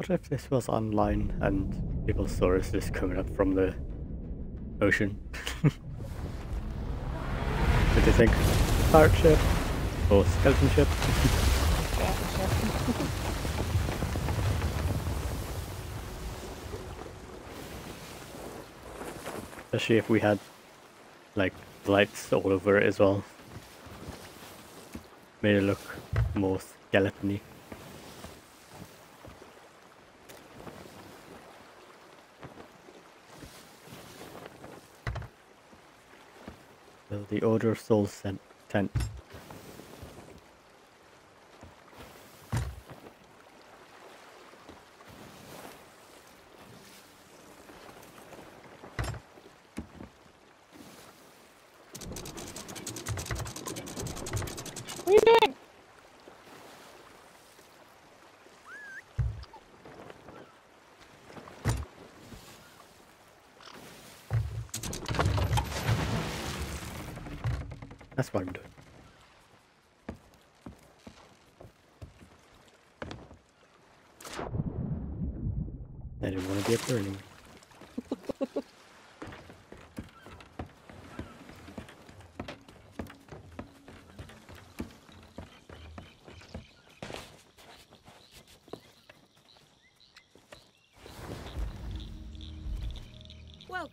What if this was online and people saw us just coming up from the ocean? Did they think pirate ship or skeleton ship? Especially if we had like lights all over it as well. Made it look more skeletony. So the Order of Souls sent tent. What are you doing? That's what I'm doing. I didn't want to be a burning.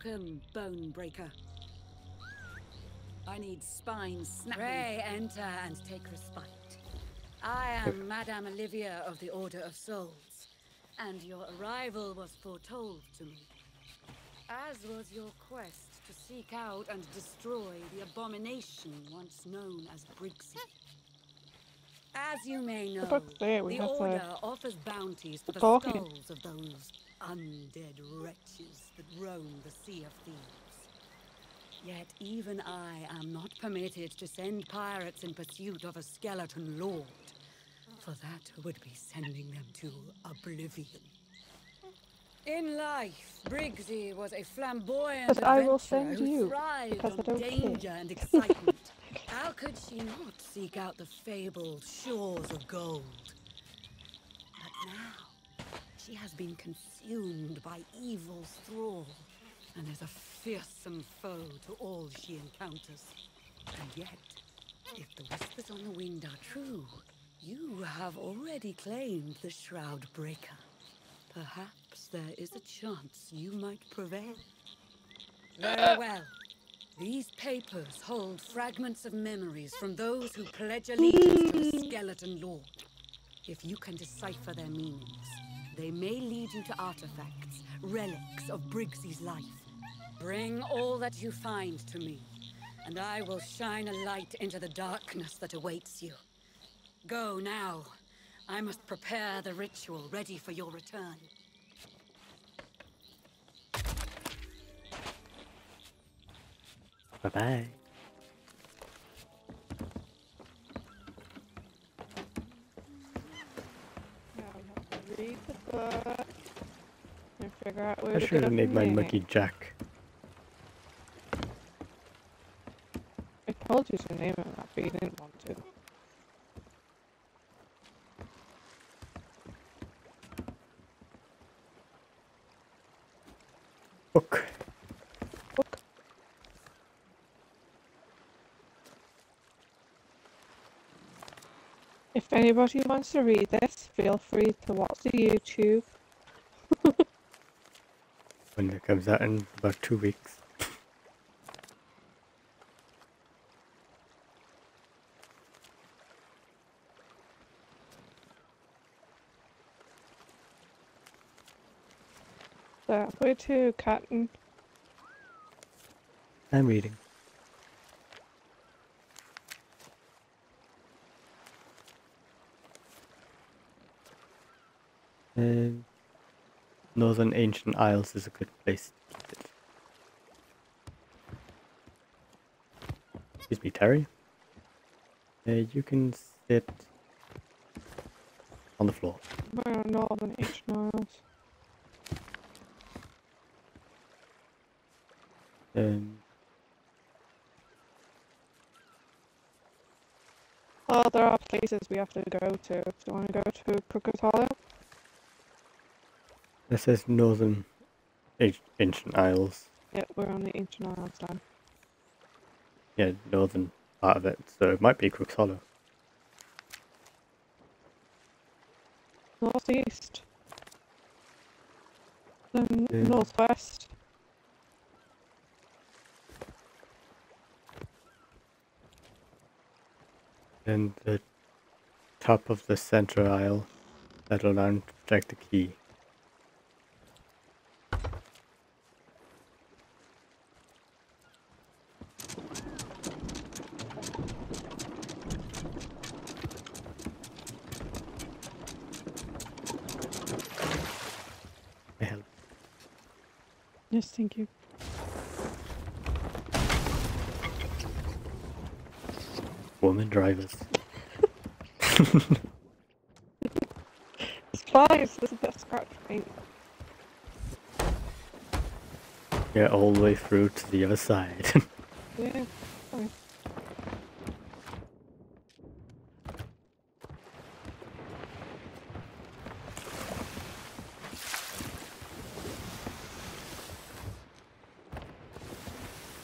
Welcome, Bone Breaker. I need spine snapping. Pray enter and take respite. I am Madame Olivia of the Order of Souls, and your arrival was foretold to me. As was your quest to seek out and destroy the abomination once known as Briggsy. As you may know, about to say, we the have to Order offers bounties for the talking. skulls of those undead wretches that roam the Sea of Thieves. Yet even I am not permitted to send pirates in pursuit of a skeleton lord, for that would be sending them to oblivion. In life, Briggsy was a flamboyant But I will send who you, thrived on don't care. danger and excitement. How could she not seek out the fabled shores of gold? She has been consumed by evil's thrall, and is a fearsome foe to all she encounters. And yet, if the whispers on the wind are true, you have already claimed the Shroudbreaker. Perhaps there is a chance you might prevail. Very well. These papers hold fragments of memories from those who pledge allegiance to the Skeleton Lord. If you can decipher their meanings, they may lead you to artifacts, relics of Briggsy's life. Bring all that you find to me, and I will shine a light into the darkness that awaits you. Go now. I must prepare the ritual ready for your return. Bye read the book and figure out where I to should have named my monkey Jack. I told you to name it that, but you didn't want to. Book. If anybody wants to read this, feel free to watch the YouTube. When it comes out in about two weeks. So, where to, Captain? I'm reading. Um, Northern Ancient Isles is a good place to keep it. Excuse me, Terry. Uh, you can sit on the floor. Where Northern Ancient Isles. Um, Well, there are places we have to go to. Do you want to go to Hollow? This says Northern Ancient Isles. Yeah, we're on the ancient isles now. Yeah, northern part of it. So it might be Crook's Hollow. Northeast. Then Yeah. northwest. Then the top of the center aisle. Settle down to check the key. May I help? Yes, thank you. Woman drivers. Spies! There's a bit of scratch paint. Yeah, all the way through to the other side. Yeah. fine.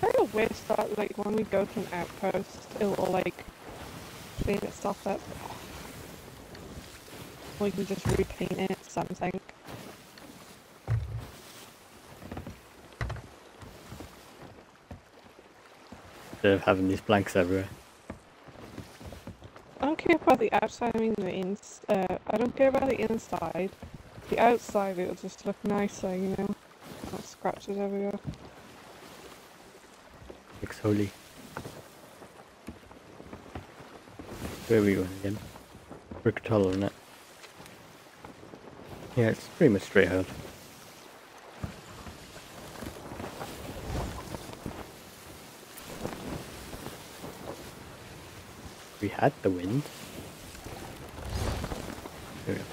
Kind of weird that like when we go to an outpost, it will like clean itself up. Or you can just repaint it, something. Instead of having these blanks everywhere. I don't care about the outside, I mean the ins. Uh, I don't care about the inside. The outside, it'll just look nicer, you know. Not scratches everywhere. Looks holy. Where are we going again? Hollow, isn't it? Yeah, it's pretty much straight ahead. We had the wind. There we go.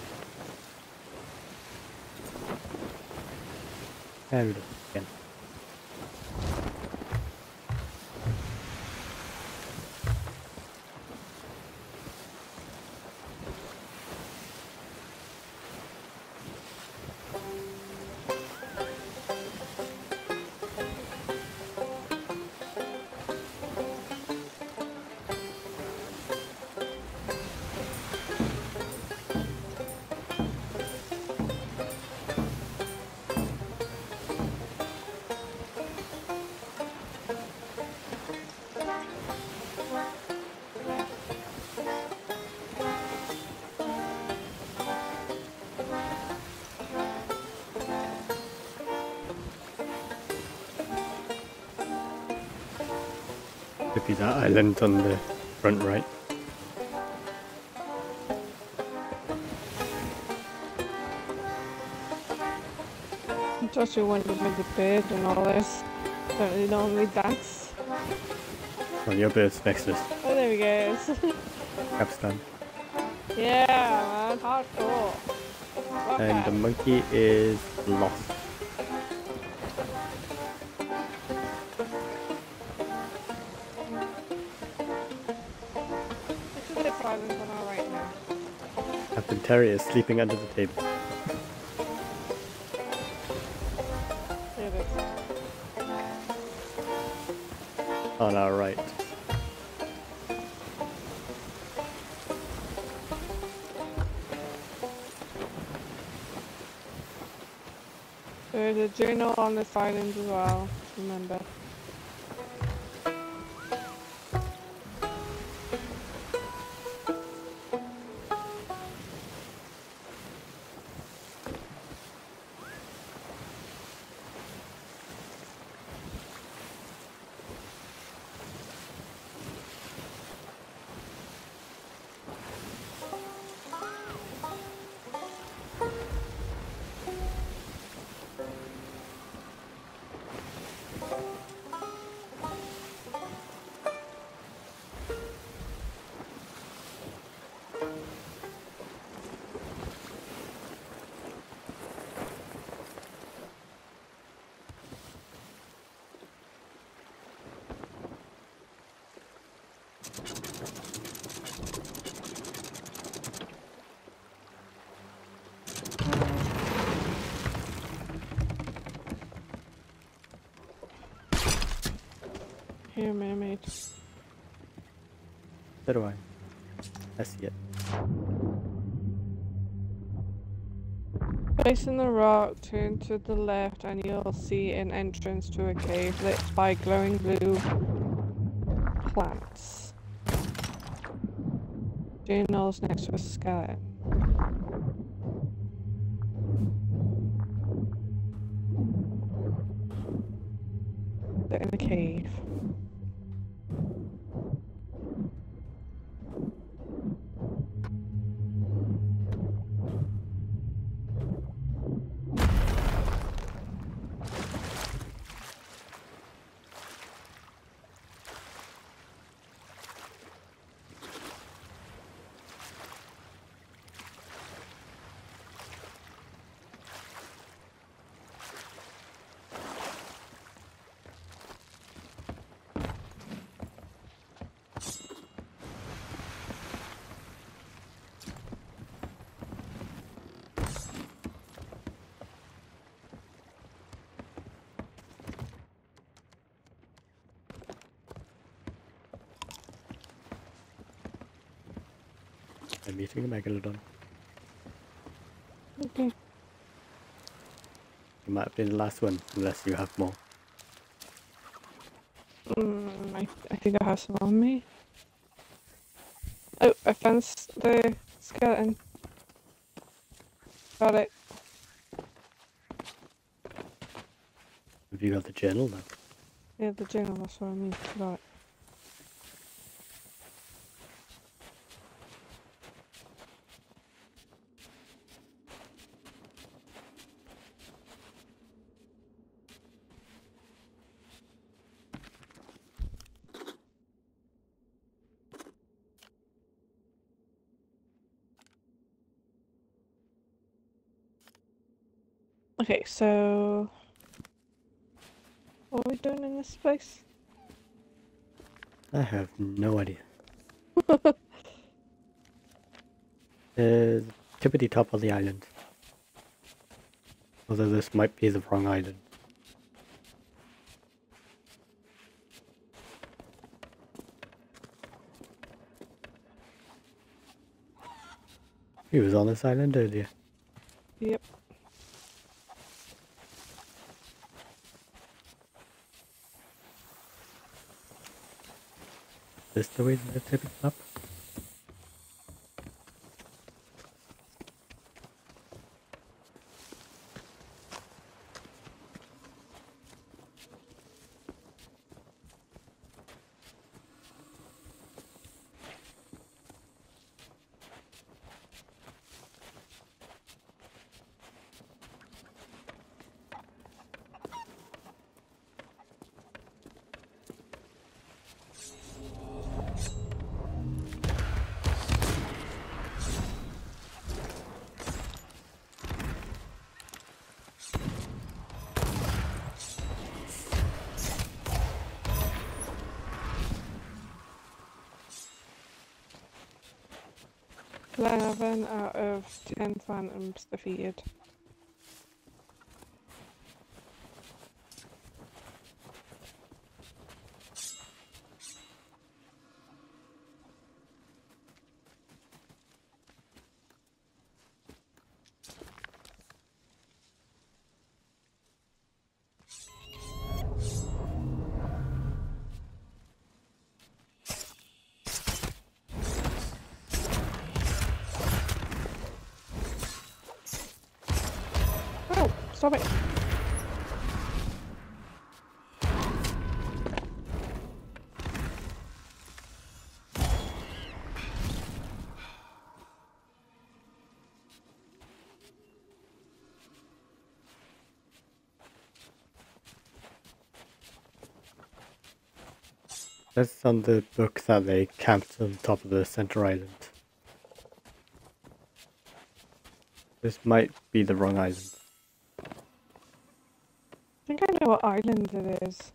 There it is again. On the front right. Joshua wondered with the bird and all this. Don't they normally dance? On your bird's next to us. Oh, there he goes. Capstan. yeah, man, hardcore. Rock And the monkey is lost. Terry is sleeping under the table. On our right. There's a journal on this island as well, remember. So do I. I see it. Facing the rock, turn to the left and you'll see an entrance to a cave lit by glowing blue plants. Journals next to a skeleton. Meeting a megalodon. Okay. You might have been the last one, unless you have more. Mm, I, I think I have some on me. Oh, I found the skeleton. Got it. Have you got the journal now? Yeah, the journal, that's what I mean. Got it. Okay, so what are we doing in this place? I have no idea. the uh, tippity top of the island. Although this might be the wrong island. He was on this island earlier. Yep. This the way that to the tippity Eleven out of ten phantoms defeated. That's on the book that they camped on top of the center island. This might be the wrong island. I think I know what island it is.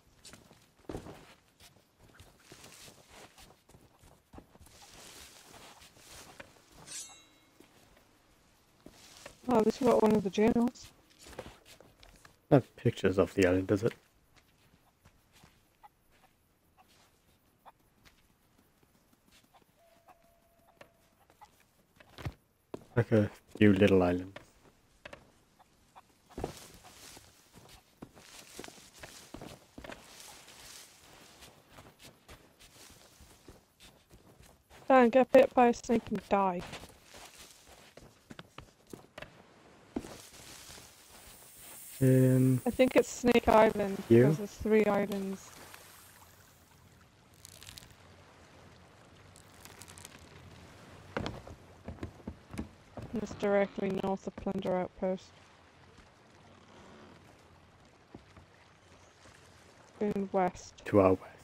Oh, this is what one of the journals. Not pictures of the island, does it? Like a few little islands. Dan, get bit by a snake and die. Um, I think it's Snake Island You? because there's three islands. Directly north of Plunder Outpost. Going west. to our west.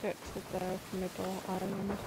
To the middle island.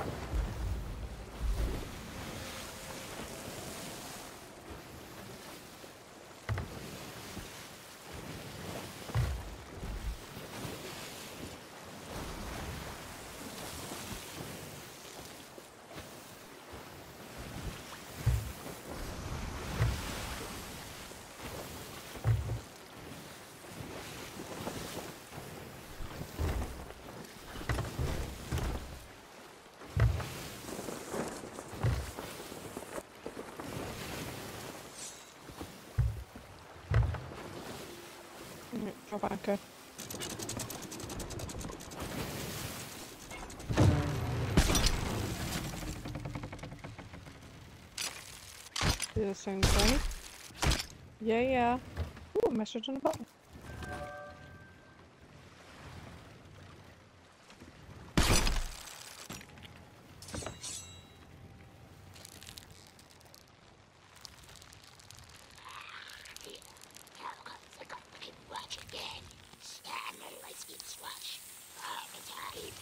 Right, drop anchor. Do the same thing. Yeah, yeah. Ooh, message on the button. Watch again. Stand always keeps watch all the time.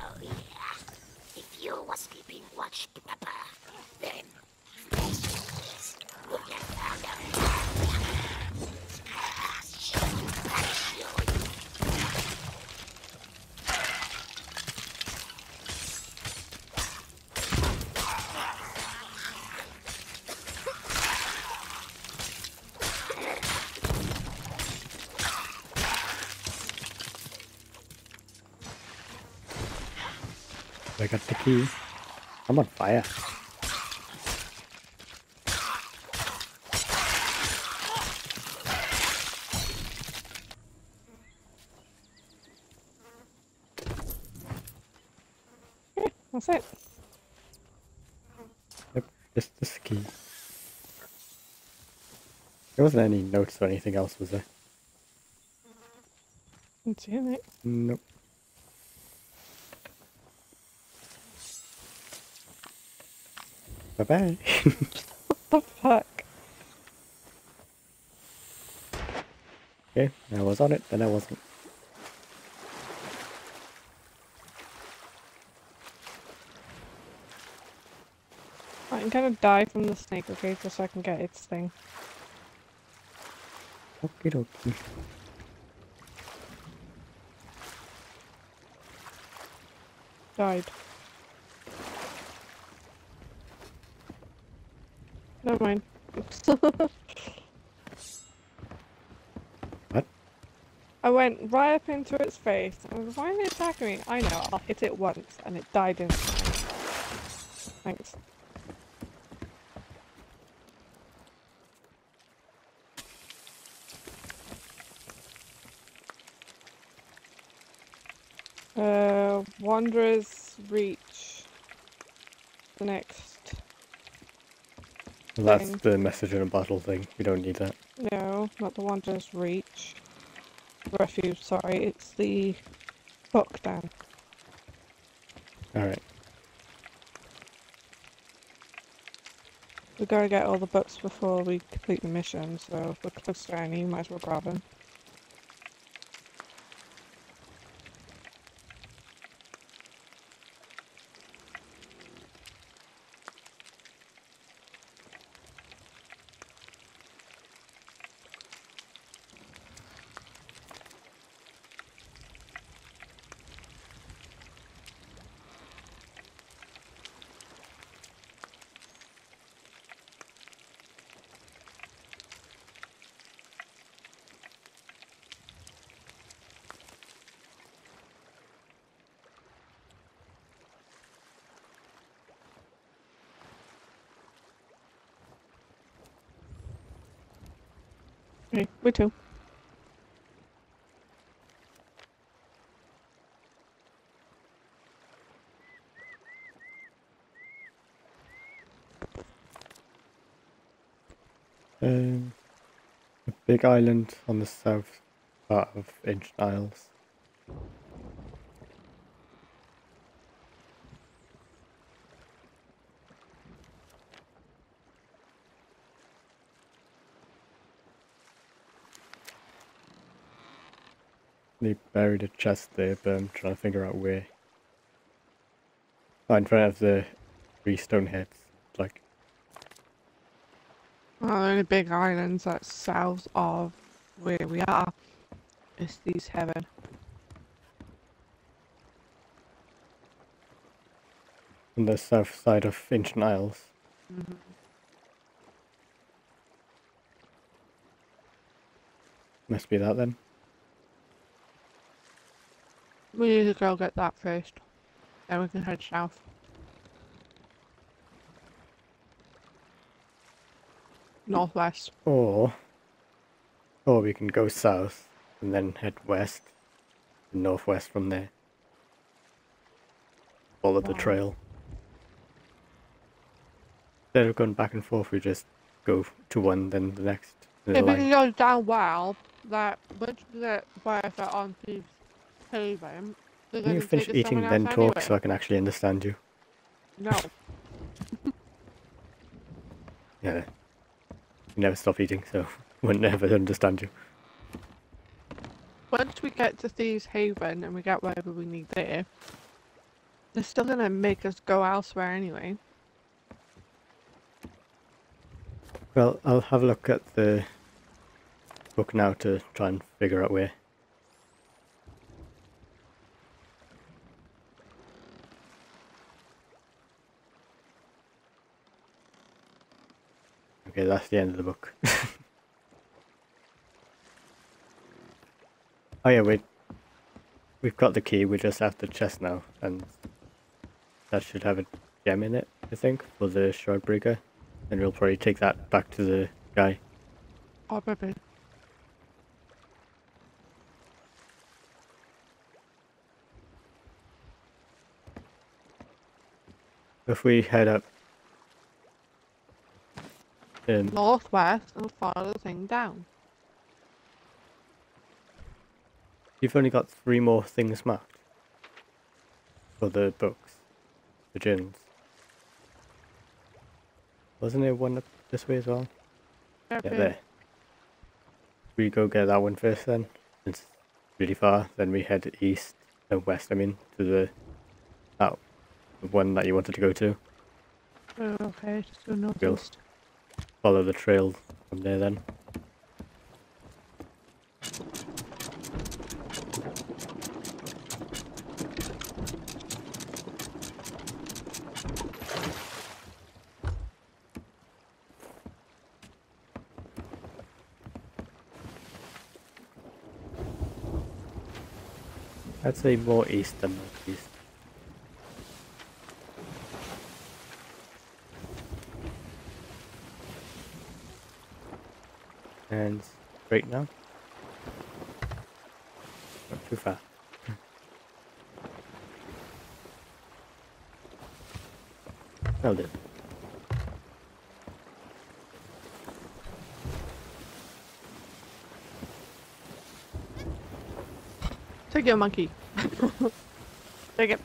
Oh yeah. If you was keeping watch, Papa, then this is would have found out. Punish you. I got the key. I'm on fire. That's it. Yep, just this key. There wasn't any notes or anything else, was there? It's in it. Nope. Bye bye. What the fuck? okay, I was on it, then I wasn't. I'm gonna die from the snake, okay, just so I can get its thing. Okie dokie. Died. Never mind. What? I went right up into its face. I was, why are they attacking me? I know, I'll hit it once, and it died instantly. Thanks. Uh, Wanderer's Reach. The next. That's Thing. the message in a bottle thing. We don't need that. No, not the one just Reach. Refuge, sorry, it's the book down. Alright. We gotta get all the books before we complete the mission, so if we're close to any, might as well grab them. Okay, we too. Um, a big island on the south part of Ancient Isles. They buried a chest there, but I'm trying to figure out where. Oh, in front of the three stone heads. Like, Well, the only big islands that's south of where we are is Thieves Haven. on the south side of Ancient Isles. Mm-hmm. Must be that then. We need to go get that first. Then we can head south. Northwest. Or, or we can go south and then head west and northwest from there. Follow the Wow. trail. Instead of going back and forth, we just go to one, then the next. If we line. can go down well, that we get wherever on the they're Can you finish eating then talk anyway. so I can actually understand you? No. Yeah. You never stop eating, so wouldn't ever understand you. Once we get to Thieves Haven and we get whatever we need there, they're still gonna make us go elsewhere anyway. Well, I'll have a look at the book now to try and figure out where. Okay, that's the end of the book. oh yeah, wait. We've got the key, we just have the chest now, and that should have a gem in it, I think, for the Shroudbreaker. And we'll probably take that back to the guy. Oh, baby. If we head up um, Northwest and follow the thing down. You've only got three more things marked for the books, the journals. Wasn't there one up this way as well? Yeah, there. We go get that one first then. It's really far. Then we head east and west. I mean, to the that one that you wanted to go to. Oh, okay, just go northeast. Follow the trail from there then. I'd say more east than northeast. And straight now. Not too far. Held it. Take your monkey. Take it.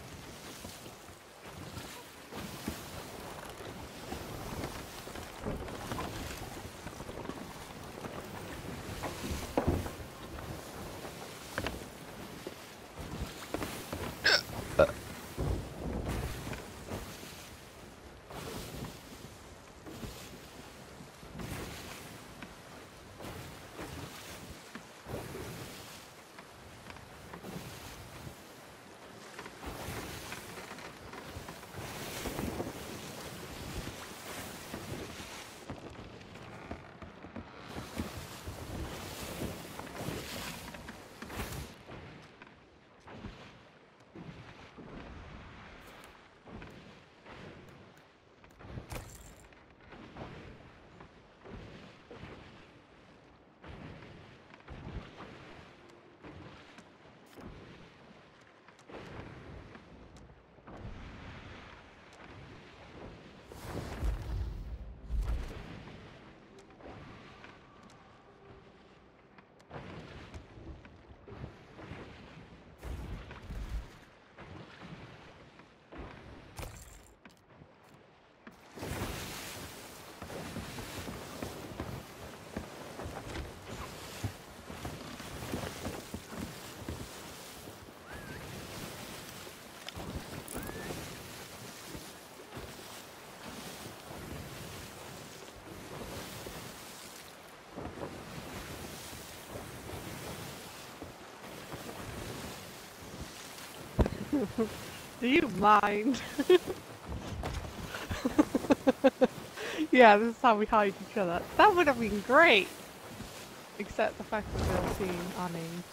Do you mind? yeah, this is how we hide each other. That would have been great! Except the fact that they're seeing our names.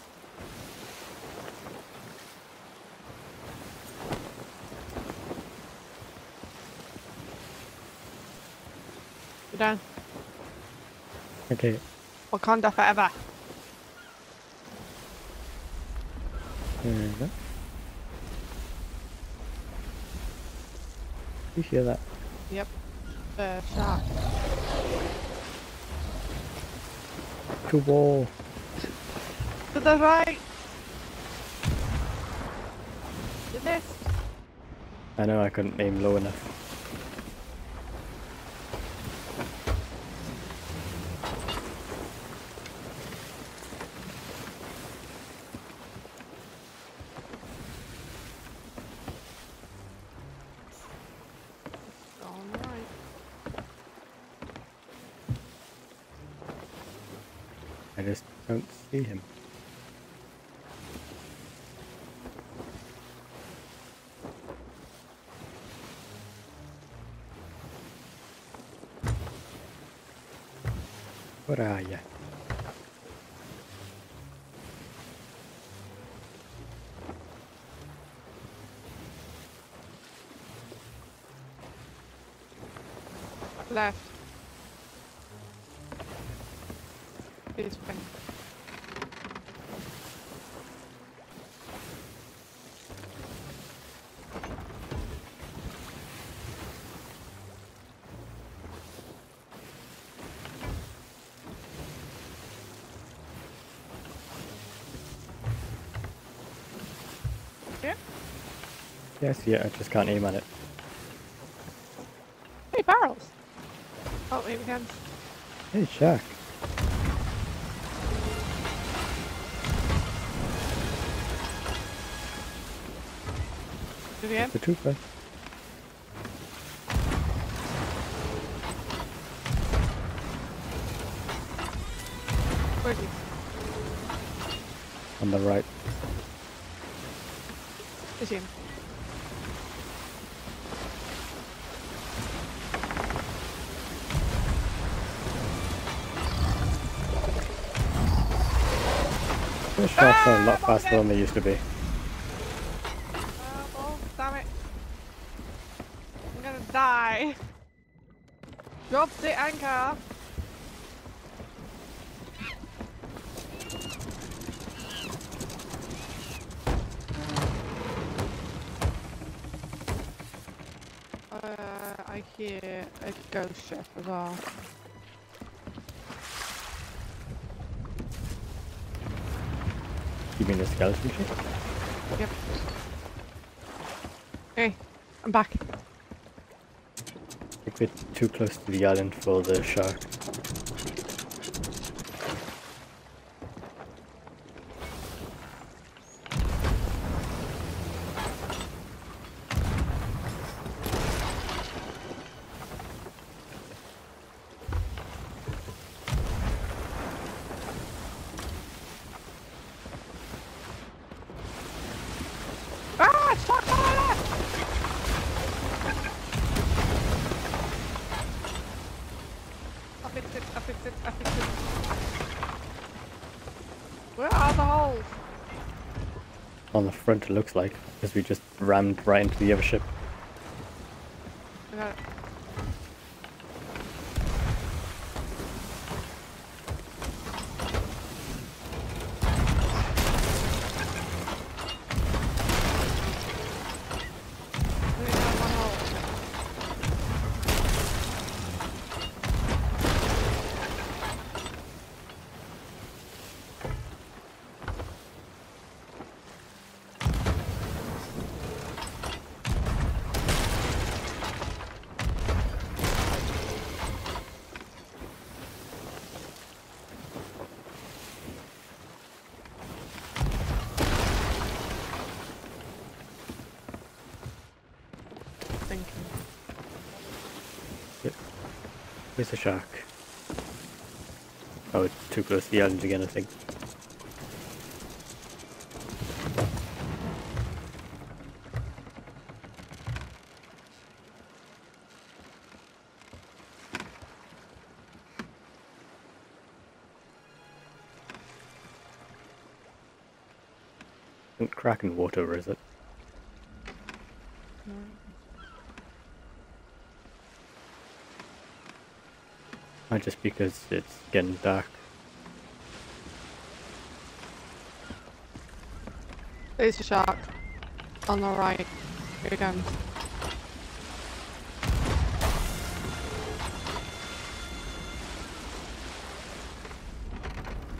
Go down. Okay. Wakanda forever. There we go. You hear that? Yep. Uh, shark. To wall. To the right! You missed! I know I couldn't aim low enough. Alright. I just don't see him. Where are you? Left. This way. Yeah, I see it, I just can't aim at it. Hey, barrels! Oh, wait, we can. Hey, Jack. Do we? The trooper. Where's he? On the right. Is he? Are a lot faster than they used to be. Oh, damn it. I'm gonna die. Drop the anchor. Uh, I hear a ghost ship as well. You mean the skeleton ship? Yep. Hey, I'm back. I think we're too close to the island for the shark. Ah, it's stuck on my left! I fixed it, I fixed it, I fixed it. Where are the holes? On the front it looks like, because we just rammed right into the other ship. I got it. Only got one hole. Thinking. Where's the shark? Oh, it's too close to the island again, I think. Isn't Kraken water, is it? Might just because it's getting dark. There's a shark. On the right. Here it comes.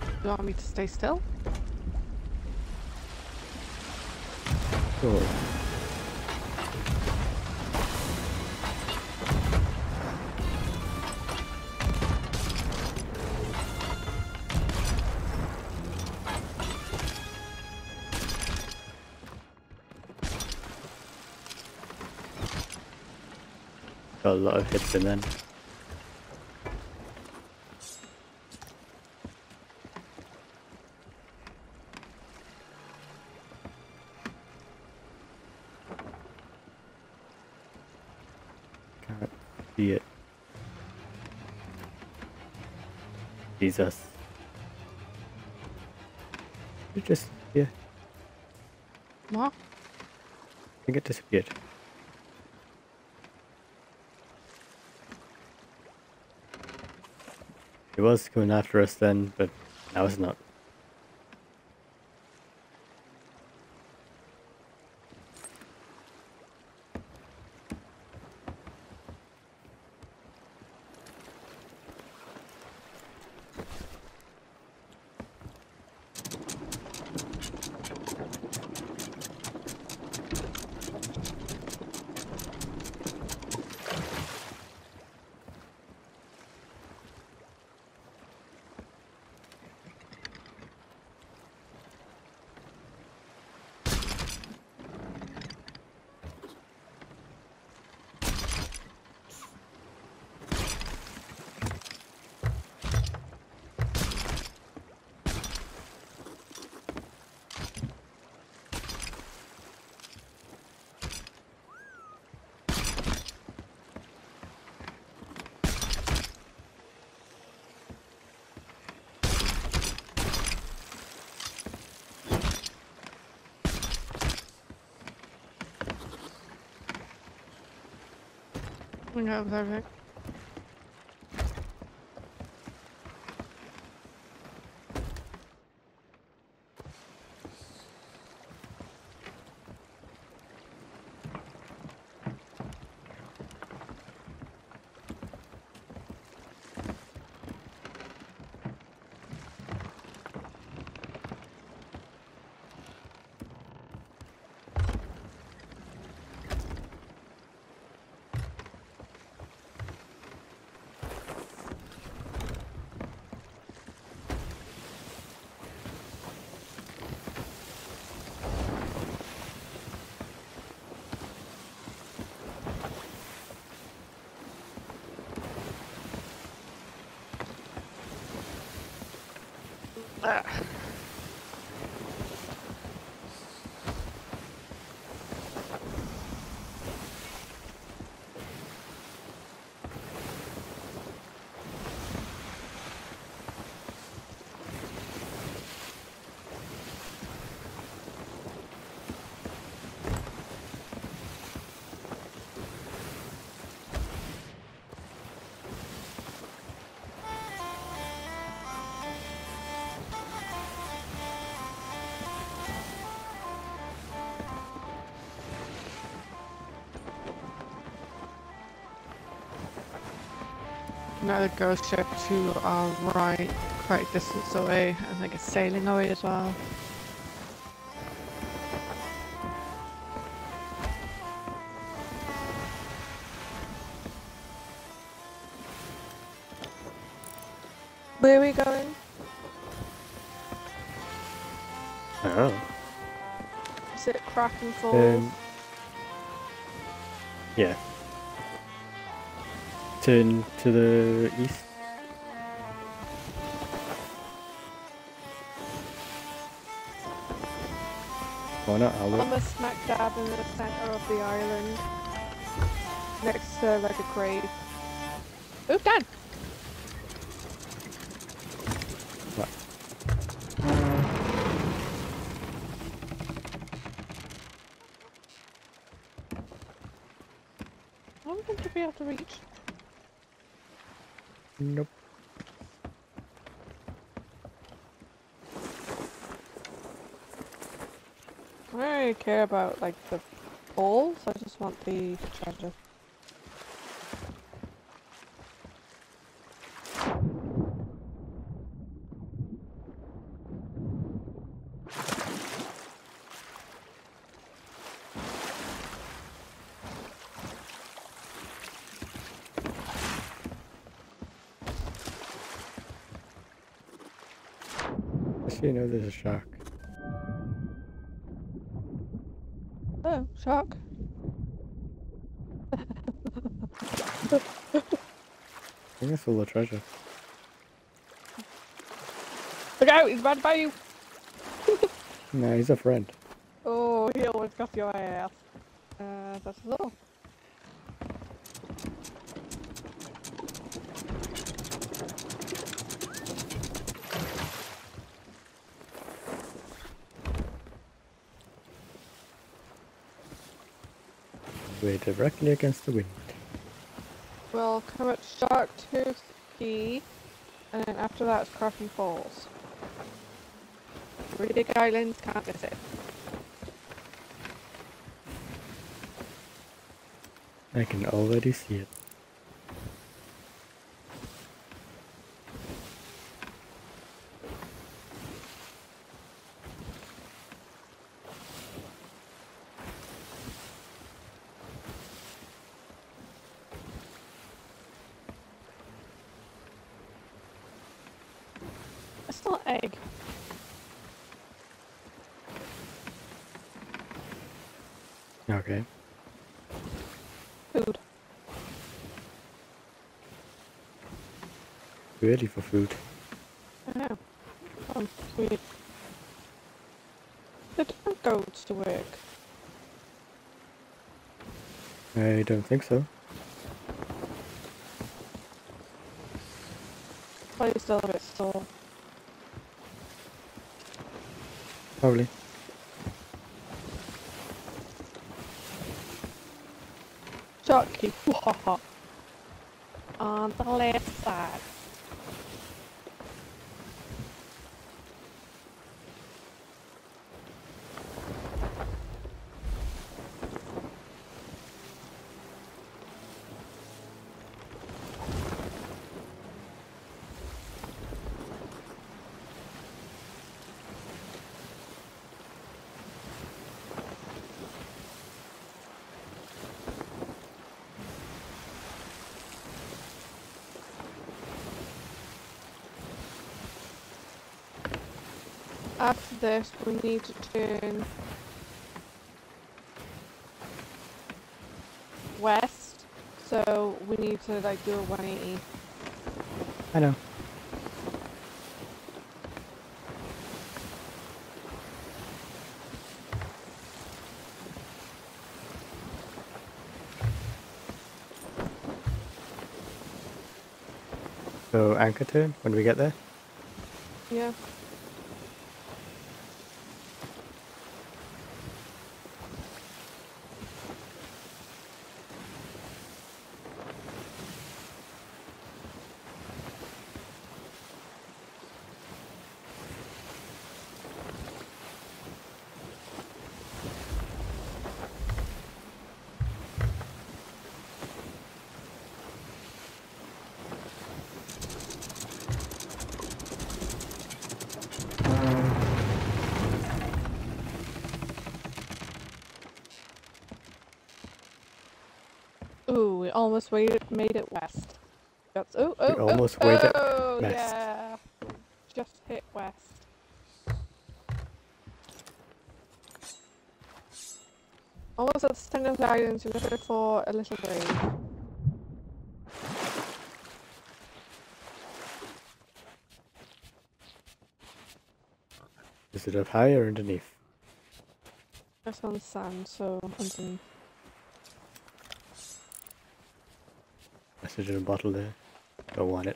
Do you want me to stay still? Cool. A lot of hits in then. Can't see it. Jesus. It just, yeah, What? I think it disappeared. It was coming after us then, but now it's not. Okay, perfect. Another ghost ship to our right, quite a distance away. I think it's sailing away as well. Where are we going? Oh. Is it Kraken's Fall? Um, yeah. Turn to the east. Why not? I'll look. Almost smack dab in the center of the island. Next to like a grave. Move down! What? I'm going to be able to reach. Nope. I don't really care about like the balls, I just want the treasure. You know, there's a shark. Shark. I think that's full of treasure. Look out, he's right by you! No, he's a friend. Oh, he always got your ass. Uh, that's all. Directly against the wind. We'll come at Shark Tooth Key, and then after that it's Falls. Really big islands, can't miss it. I can already see it. It's not egg. Okay. Food. Ready for food. I know. Oh, sweet. They don't go to work. I don't think so. Probably still a bit sore. Probably. Wahaha. on the left side. After this, we need to turn west. So we need to like do a 180. I know. So anchor turn when we get there. Yeah. Ooh, we almost made it, made it west. That's, oh, oh, oh, almost made it oh, west. yeah. Just hit west. Almost at the center of the island, so looking for a little grave. Is it up high or underneath? Just on the sand, so underneath. A bottle there. Don't want it.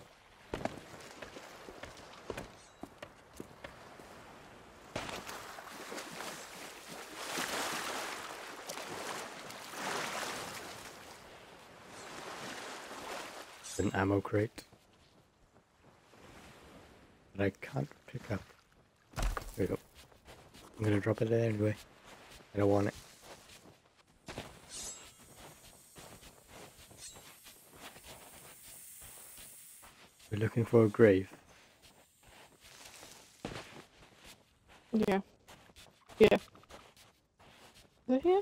An ammo crate. That I can't pick up. There we go. I'm gonna drop it there anyway. I don't want it. We're looking for a grave. Yeah. Yeah. Is it here?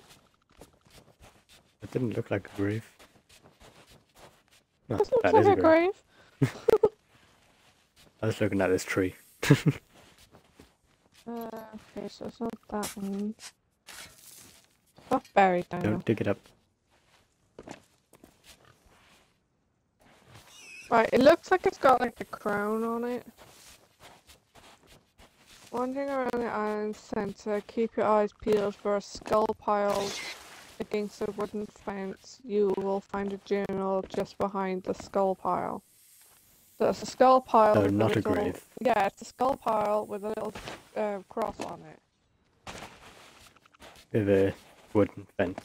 It didn't look like a grave. No, This looks like a grave. grave. I was looking at this tree. Uh, okay, so it's not that one. It's not buried down. Don't dig it up. Right, it looks like it's got like a crown on it. Wandering around the island center, keep your eyes peeled for a skull pile against a wooden fence. You will find a journal just behind the skull pile. So it's a skull pile. Oh, not a little- grave. Yeah, it's a skull pile with a little uh, cross on it. With a wooden fence.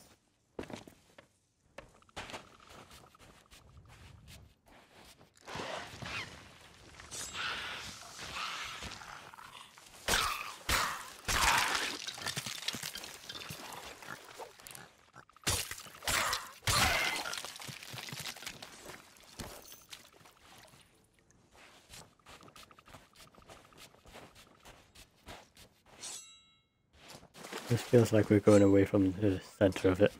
Feels like we're going away from the center of it.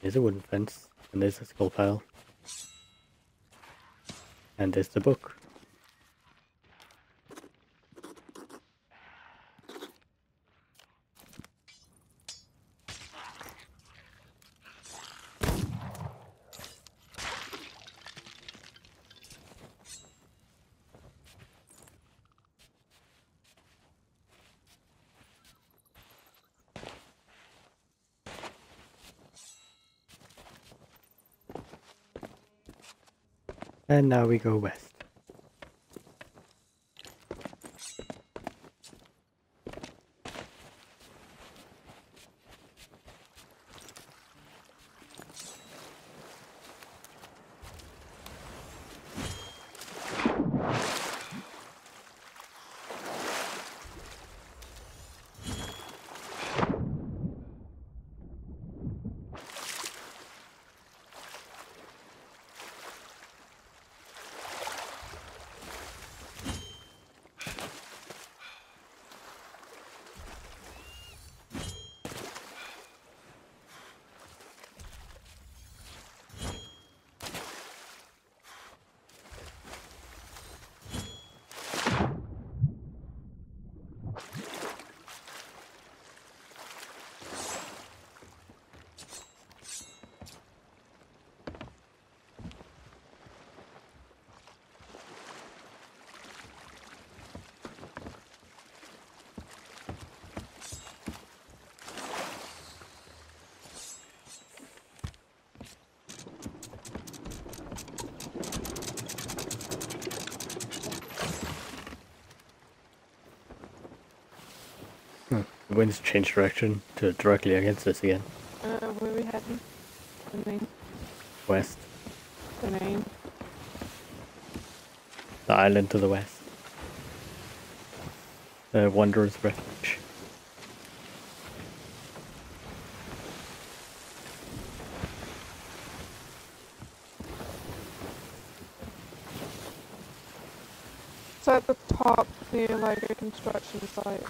There's a wooden fence, and there's a skull pile. And there's the book. And now we go west. Wind's change direction to directly against us again. Uh, where are we heading? The name. West. The name. The island to the west. The Wanderer's Refuge. It's at the top near like a construction site.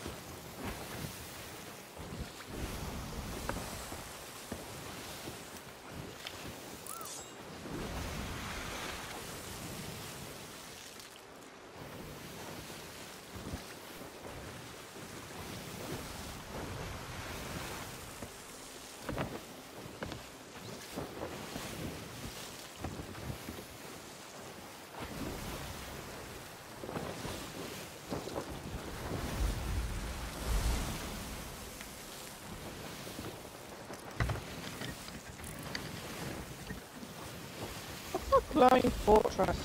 Glowing fortress?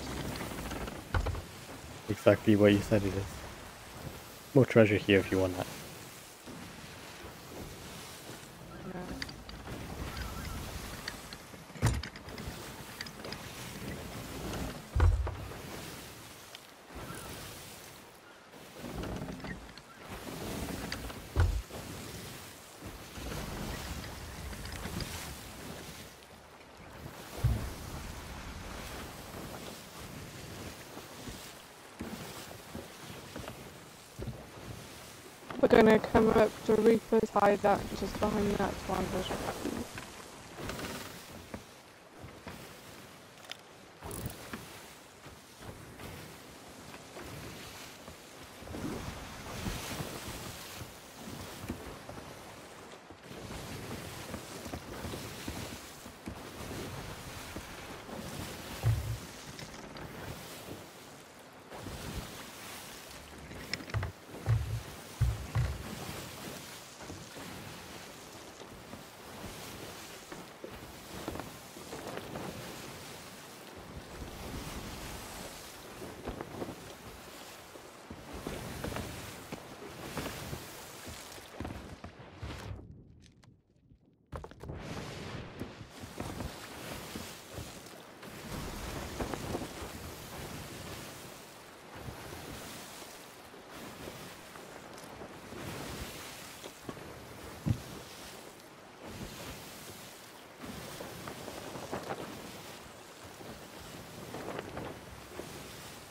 Exactly what you said it is. More treasure here if you want that. Yeah. We're gonna come up to Reaper's hideout just behind that one.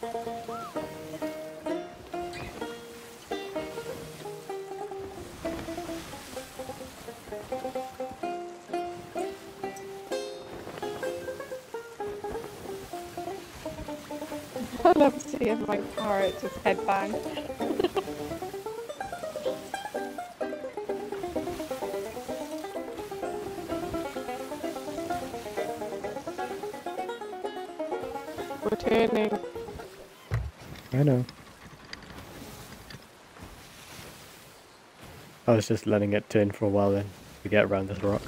I love seeing my parrot just headbang. I know. I was just letting it turn for a while then to get around this rock.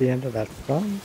The end of that song.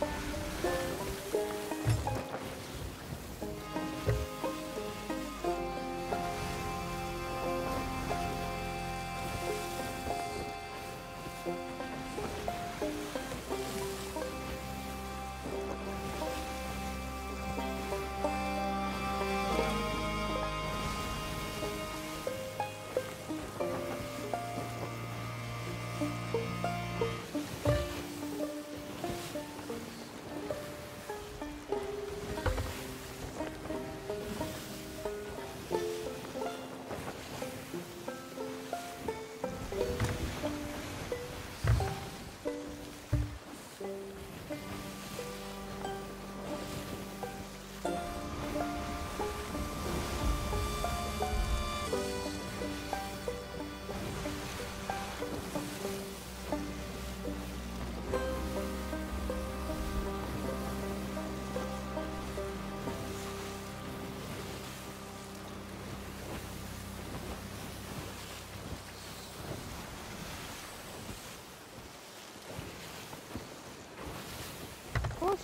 うん。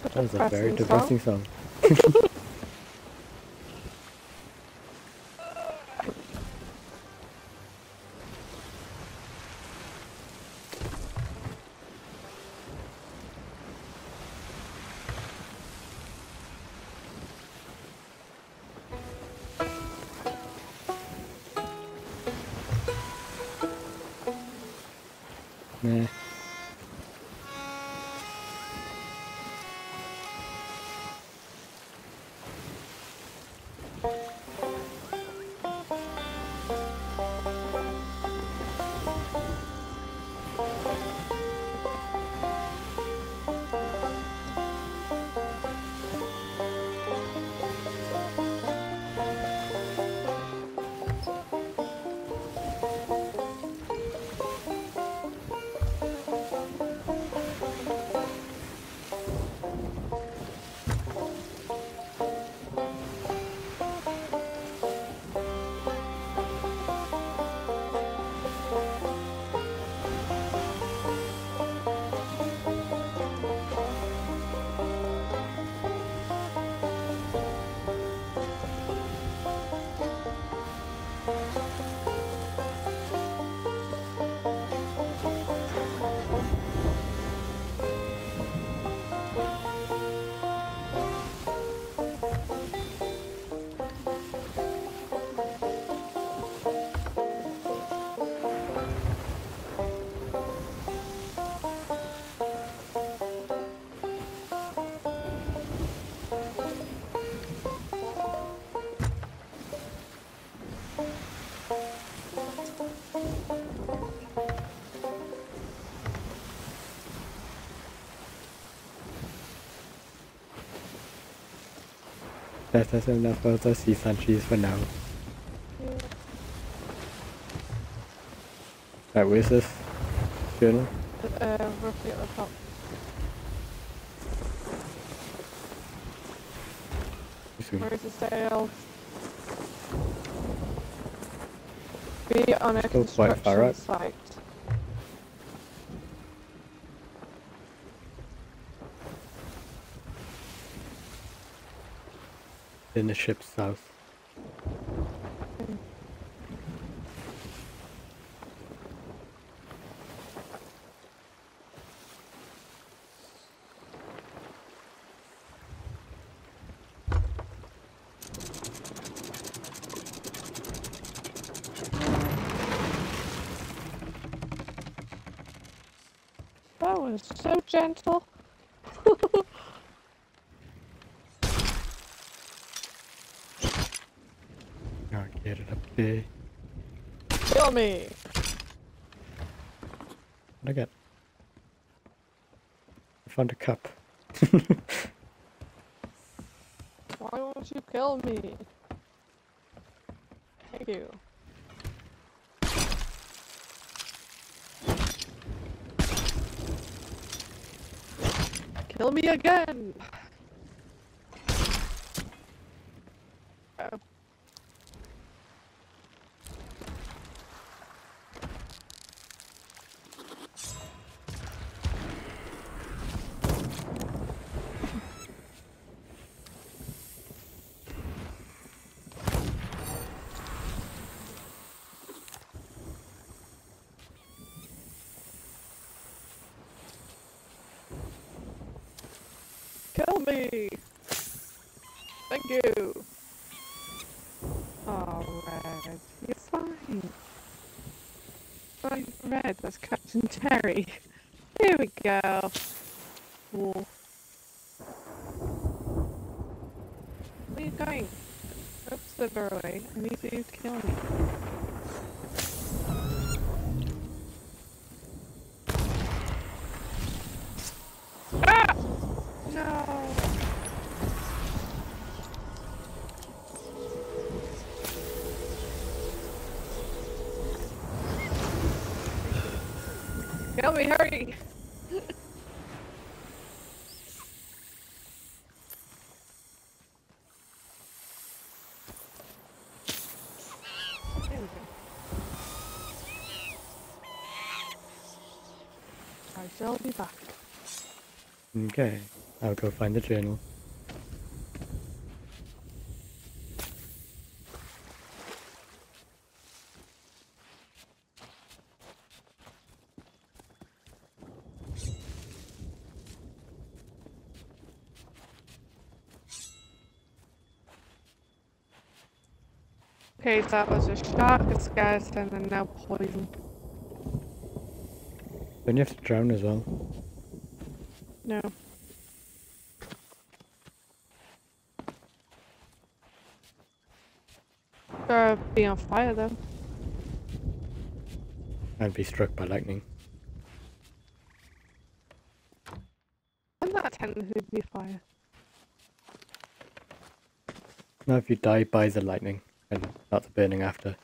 That was a very depressing song. song. That has enough of the season trees for now. Right, where's this journal? uh, roughly at the top. Where's the sail? Be on a Still quite far construction site. In the ship south. That was so gentle. I'll get it up there. Kill me! What I get? I found a cup. Why won't you kill me? Thank you. Kill me again! Oh. Kill me! Thank you! Oh, Red, you're fine. Right, Red, that's Captain Terry. Here we go. Where are you going? Oops, the doorway. I need you to kill me. Ah! No! Kill me, hurry! There we go. I shall be back. Okay, I'll go find the journal. Okay, that was a a skeleton, and now poison. Then you have to drown as well. No. Or be on fire though. And be struck by lightning. And that technically be fire. Now if you die by the lightning and not the burning after.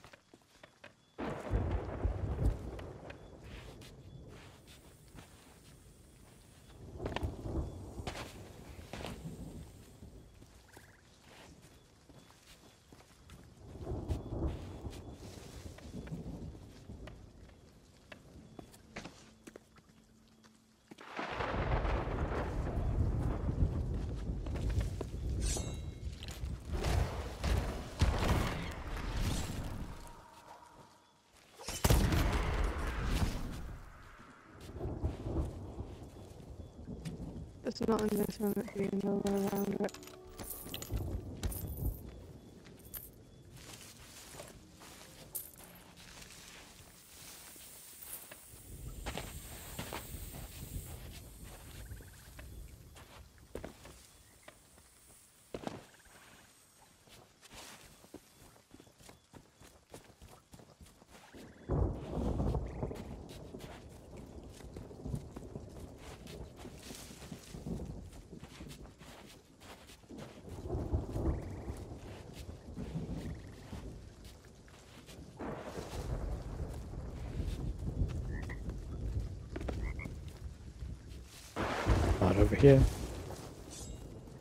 Here?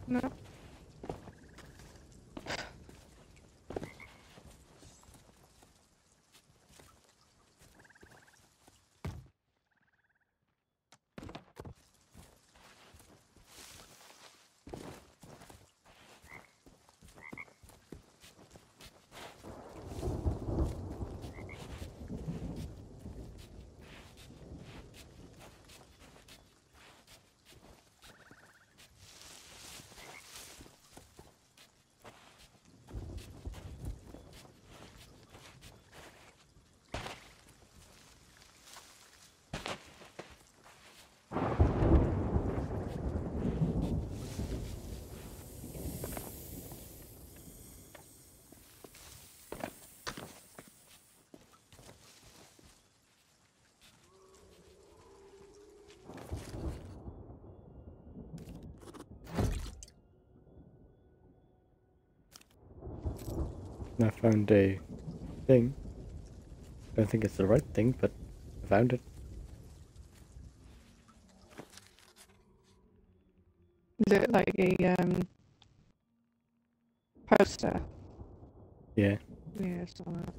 No. And I found a thing. I Don't think it's the right thing, but I found it. Is it like a um poster? Yeah. Yeah, it's on that.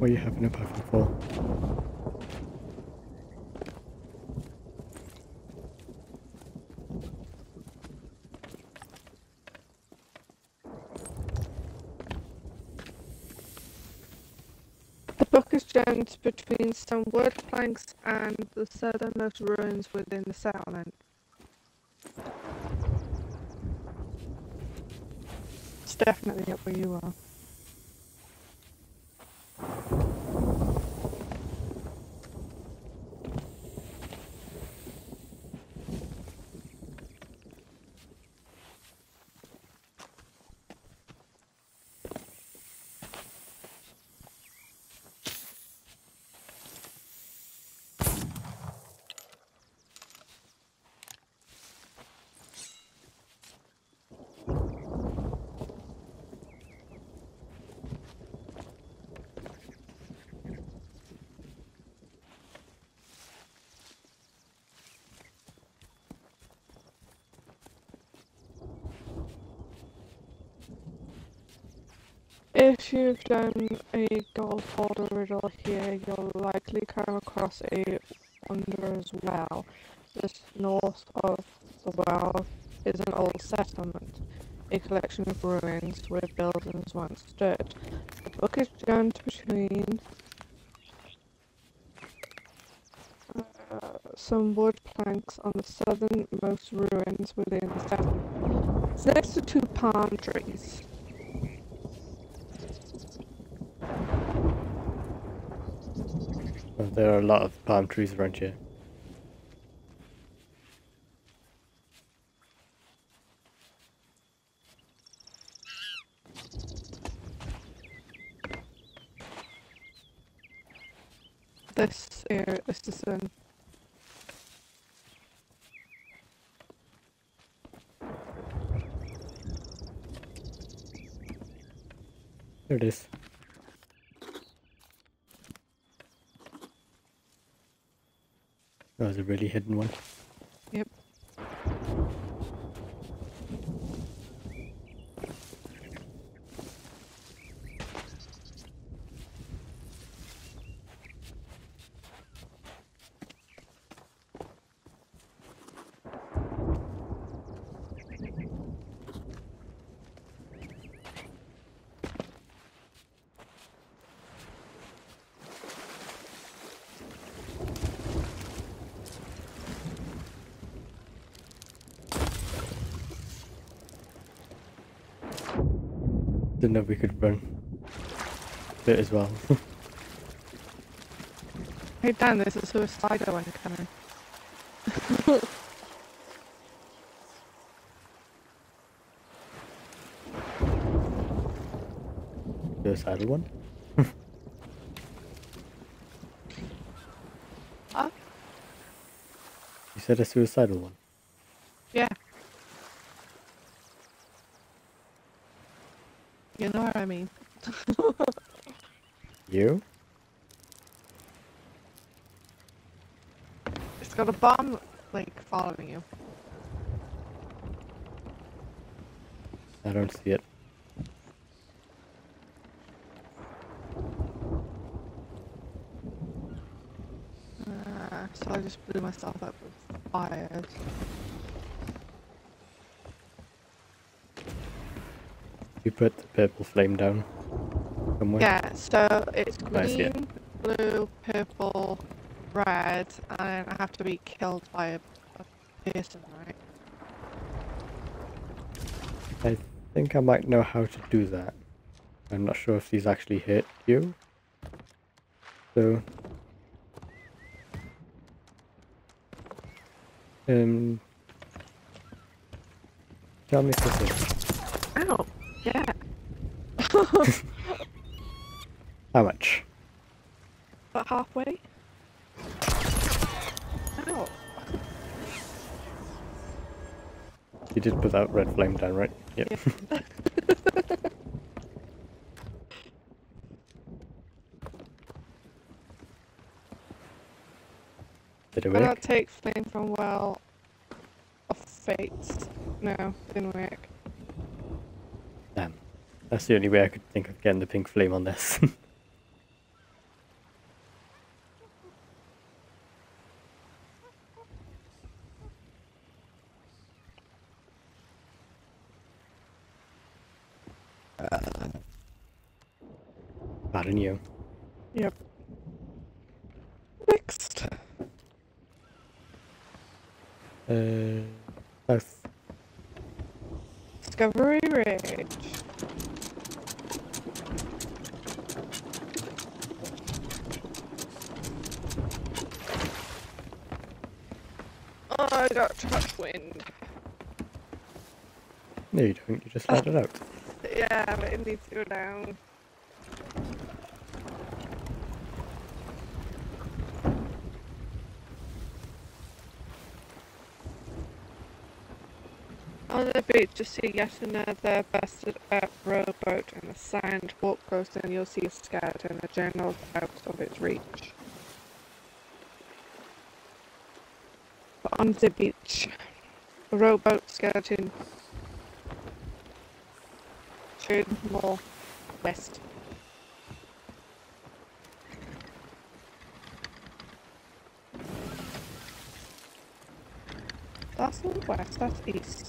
What are you having a puffin for? The book is jammed between some wood planks and the southernmost ruins within the settlement. It's definitely up where you are. If you've done a Gold Hoarder riddle here, you'll likely come across a Wanderer's Well. Just north of the well is an old settlement, a collection of ruins where buildings once stood. The book is jammed between uh, some wood planks on the southernmost ruins within the settlement. It's next to two palm trees. There are a lot of palm trees around here. This this is in There it is. That was a really hidden one. Didn't know we could run bit as well. Hey Dan, there's a suicidal one coming. Suicidal one. Huh? You said a suicidal one. Yeah. You know what I mean. You? It's got a bomb like following you. I don't see it. Uh, so I just blew myself up with fires. You put the purple flame down somewhere. Yeah, so it's it. green, blue, purple, red, and I have to be killed by a, a person, right? I think I might know how to do that. I'm not sure if these actually hit you. So... Um... Tell me specific. Ow! Yeah. How much? About halfway? Ow! You did put that red flame down, right? Yep. Did it I work? don't take flame from well of fates. No, didn't work. That's the only way I could think of getting the pink flame on this. Bad on you. Yep. Next. Uh, south. Discovery Ridge. Oh, I got touch wind. No, you don't. You just let it out. Yeah, but it needs to go down. The see yet another busted up rowboat and a sand walk close and you'll see a skeleton, a general out of its reach. But on the beach, a rowboat skeleton turn more west. That's not west, that's east.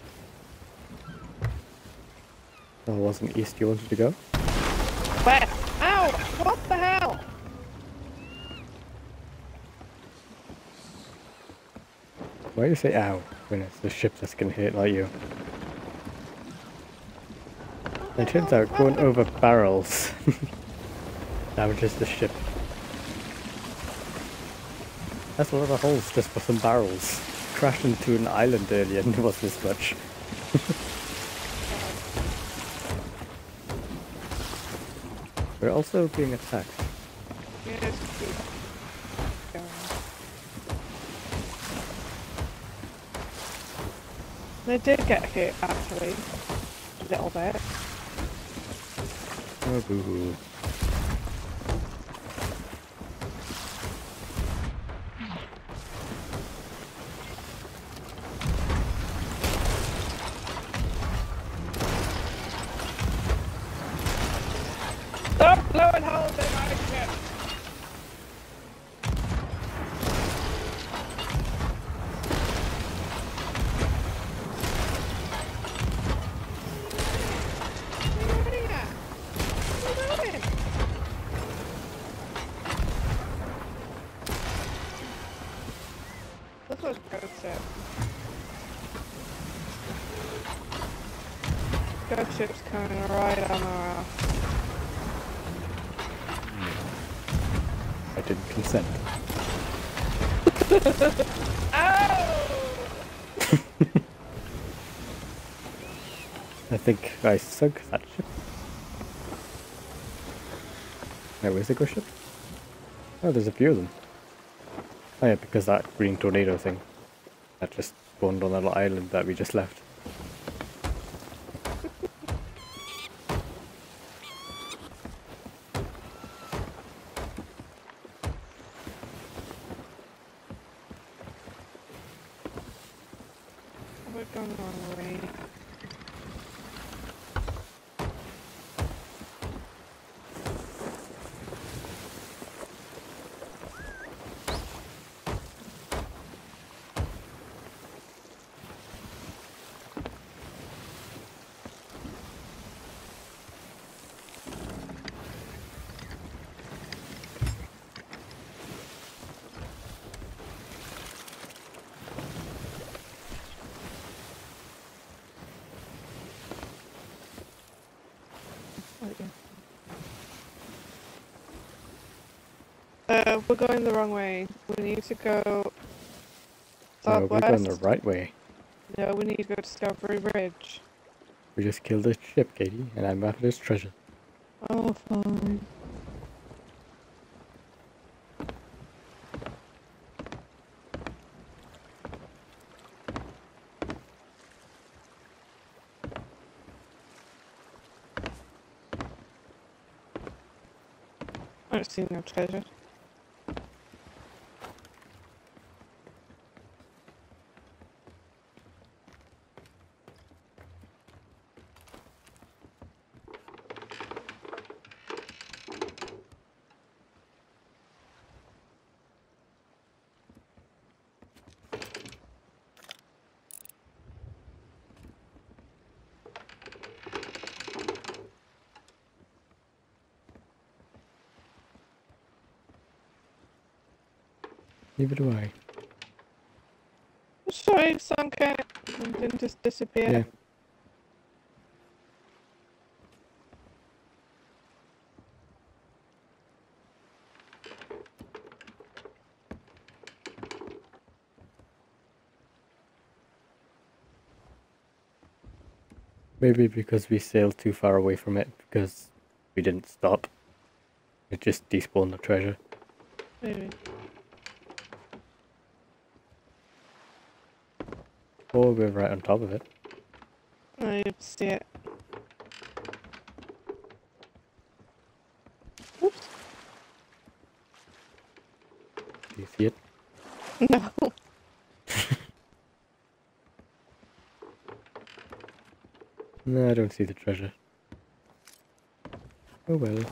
Oh, it wasn't east you wanted to go? West! Ow! What the hell? Why do you say ow when it's the ship that's gonna hit, not you? It turns out going over barrels damages the ship. That's a lot of holes just for some barrels. Crashed into an island earlier and it wasn't this much. We're also being attacked. Yes. They did get hit actually. A little bit. Oh boo ship. got ships coming right on our ass. I didn't consent. Oh! I think I sunk that ship. Wait, where's the ghost ship? Oh, there's a few of them. Oh yeah, because that green tornado thing. That just spawned on that island that we just left. We're going the wrong way. Right, yeah. Uh, we're going the wrong way. We need to go No, we're going the right way. No, we need to go to Discovery Ridge. We just killed a ship, Katie, and I'm after this treasure. Oh, fine. I don't see no treasure. Neither do I. Sorry, kind of didn't just disappear. Yeah. Maybe because we sailed too far away from it because we didn't stop. It just despawned the treasure. Maybe. Or we're right on top of it. I see it. Oops. Do you see it? No. No, I don't see the treasure. Oh well.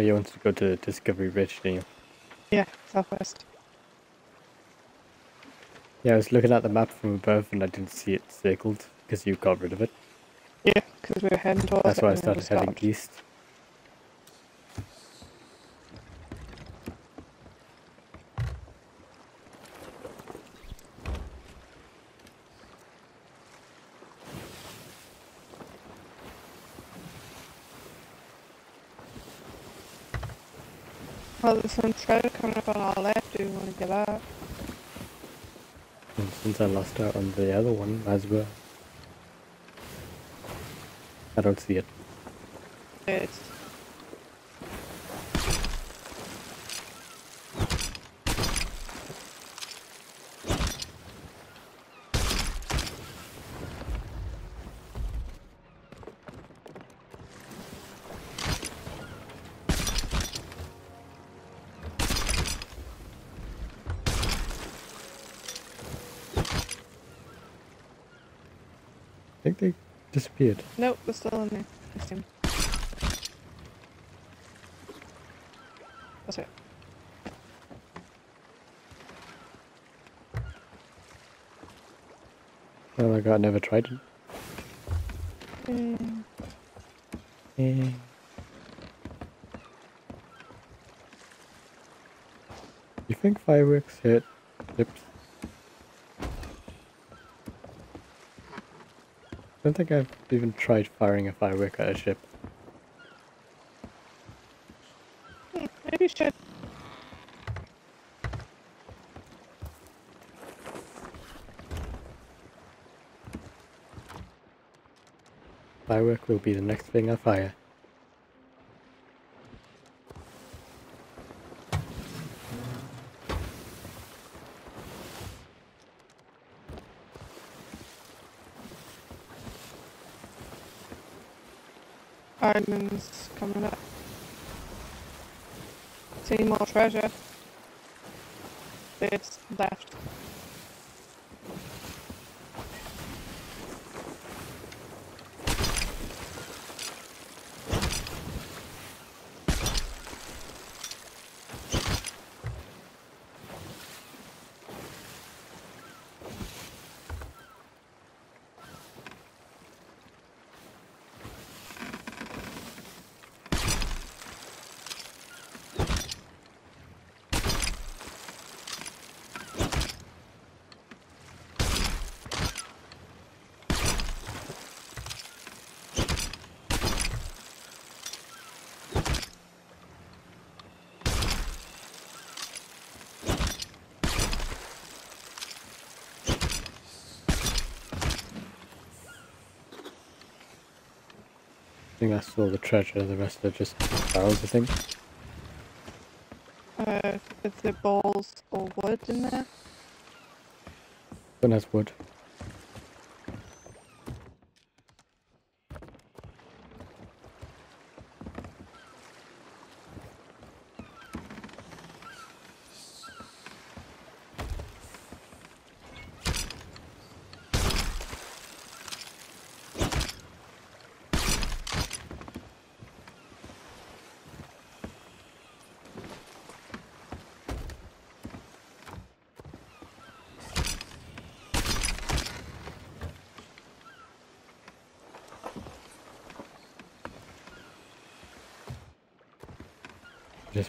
Oh, you wanted to go to Discovery Ridge, didn't you? Yeah, southwest. Yeah, I was looking at the map from above and I didn't see it circled because you got rid of it. Yeah, because we were heading towards That's why I and then we started heading stopped. east. Some treasure coming up on our left. Do we want to get out? And since I lost out on the other one as well. I don't see it. think they disappeared. Nope, they're still in there. That's it. Oh my god, I never tried it. Mm. Yeah. You think fireworks hit tips I don't think I've even tried firing a firework at a ship. hmm, maybe you should. Firework will be the next thing I fire. Islands coming up. See more treasure. It's left. I think that's all the treasure, the rest are just barrels, I think. Uh, is there balls or wood in there? One has wood.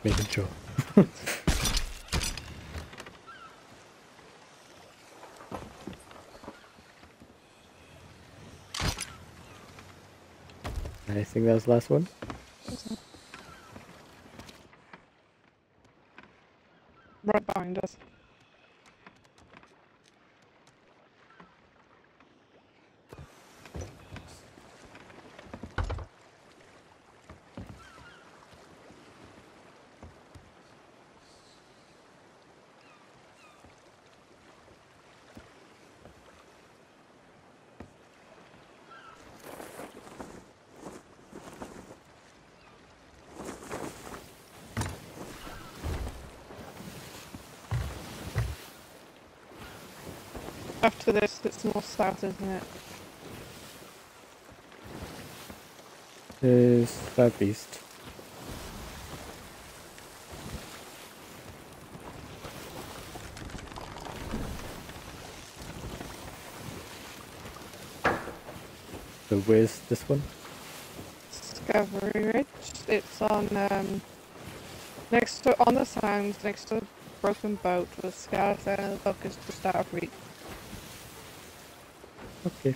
Just making sure. I think that was the last one. Right behind us. After this, it's more south, isn't it? it? Is southeast. So where's this one? Discovery Ridge. It's on um next to on the sands next to broken boat with Scarlet and the book is just out of reach. Okay.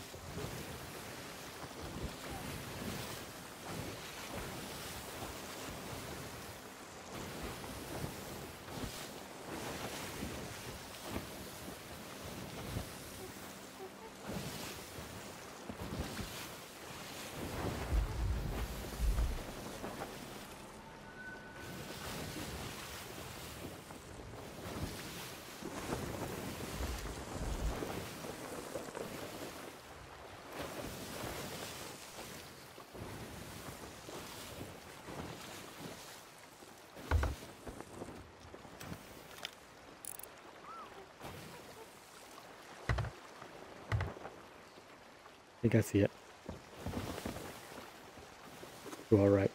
think I see it. To our right.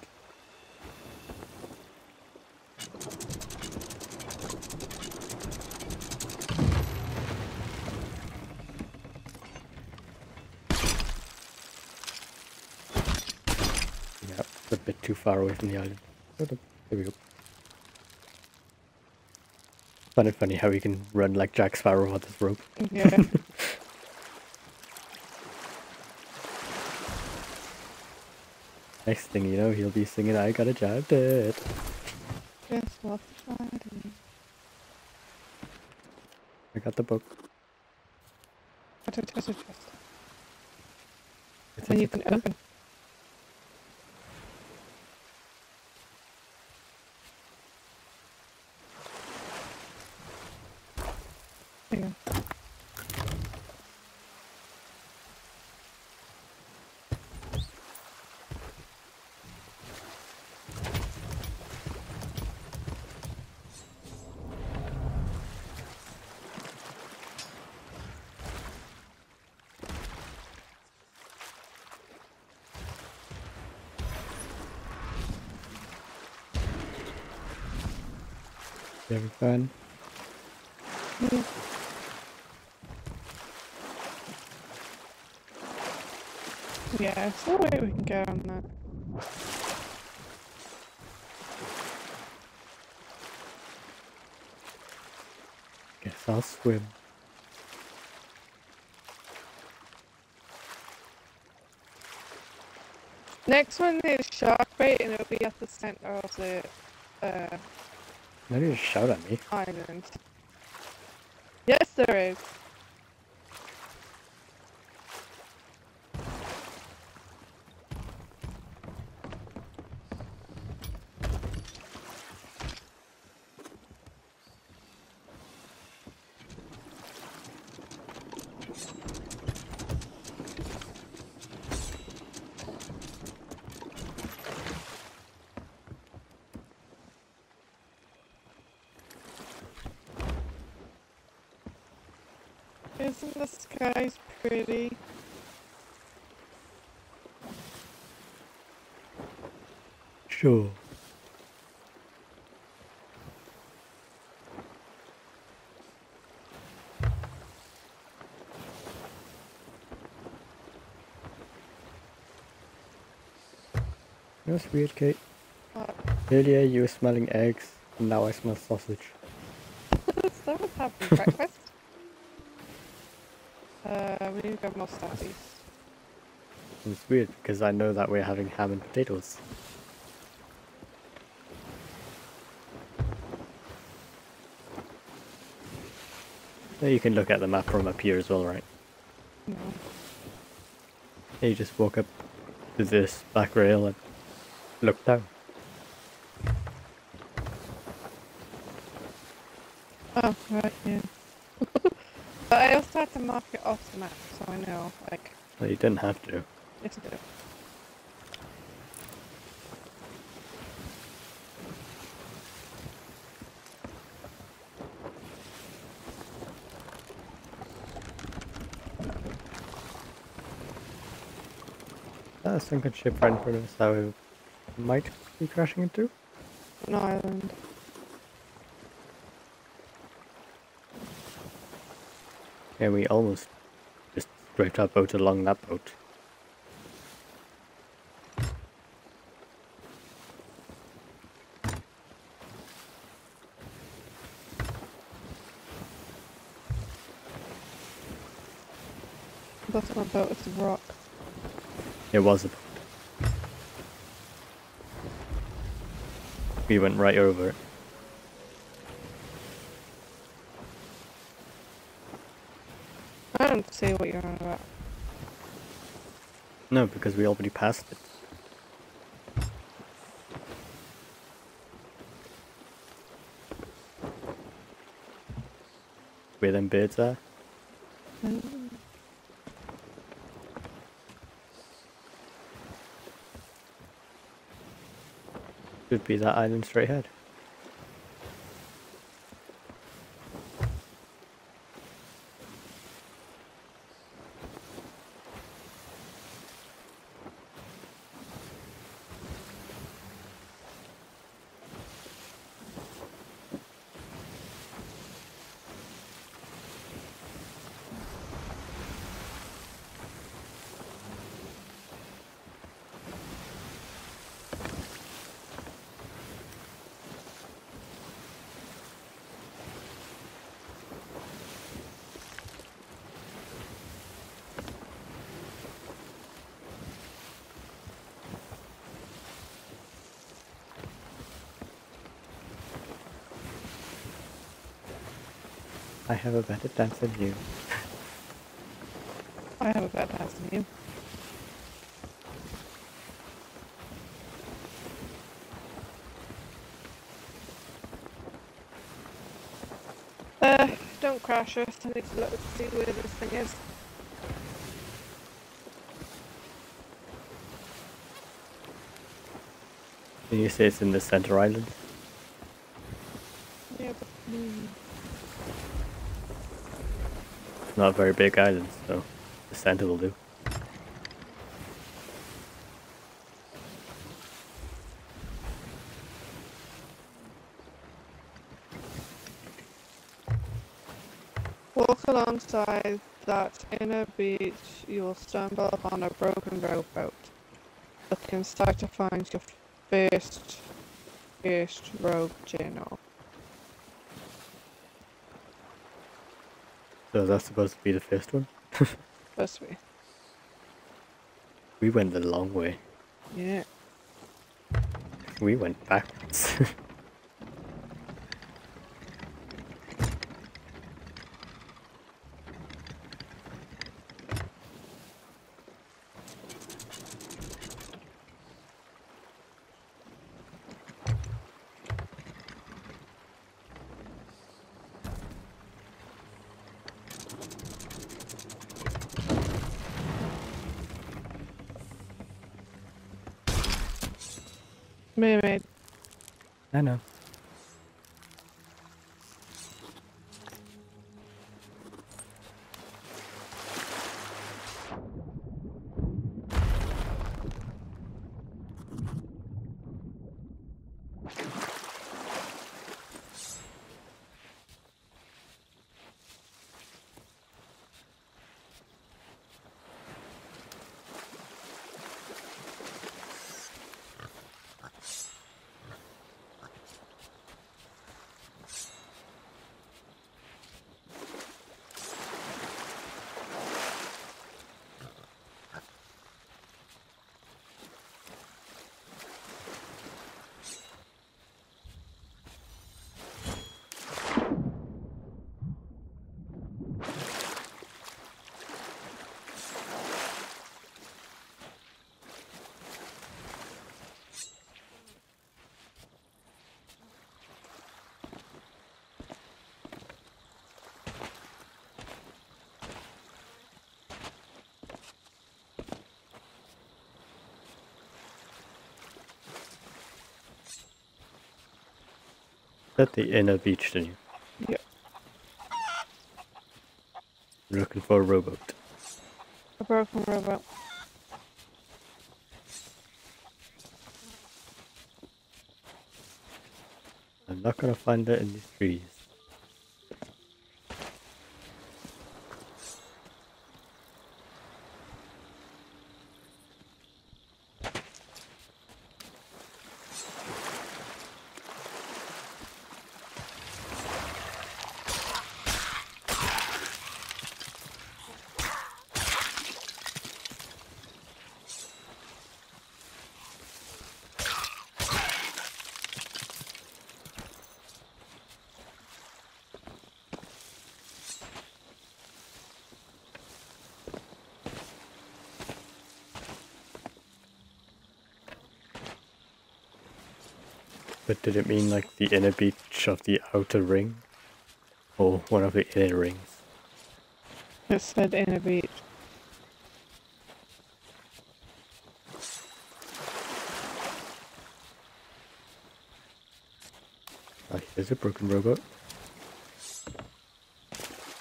Yeah, it's a bit too far away from the island. There we go. Find funny how we can run like Jack Sparrow on this rope. Yeah. Next thing you know, he'll be singing I Got a Job It. Just the Friday. I got the book. What a treasure chest. It's And you can open. Having fun? Yeah. Yeah, there way we can go on that? Guess I'll swim. Next one is shark bait, and it'll be at the center of the uh, You just shout at me. island. Yes, there is. Isn't the skies? Sure. That's weird, Kate. What? Earlier you were smelling eggs, and now I smell sausage. Is that what's happening? Breakfast? We need to go more southeast. It's weird because I know that we're having ham and potatoes. You can look at the map from up here as well, right? No. You just walk up to this back rail and look down. Oh, right, yeah. but I also had to mark it off the map, I know, like, Well, you didn't have to. it's uh, good. That a sunken ship right in front of us that we might be crashing into? An island. Yeah, we almost just our boat along that boat. That's my boat, it's a rock. It was a boat. We went right over it. I what you're on about. No, because we already passed it. Where them birds are? Mm. Should be that island straight ahead. Have a better dance than you. I have a better dance than you. Uh, don't crash us. I need to look see where this thing is. Can you say it's in the center island? Yeah, but mm, It's not very big island, so the center will do. walk alongside that inner beach. You will stumble upon a broken rowboat. Look inside to find your first, first rogue journal. So that's supposed to be the first one. Supposed to be. We went the long way. Yeah. We went backwards. Mermaid. I know. At the inner beach, then you Yep. looking for a rowboat. A broken rowboat. I'm not gonna find it in these trees. Did it mean like the inner beach of the outer ring? Or one of the inner rings? It said inner beach. Ah, here's a broken robot.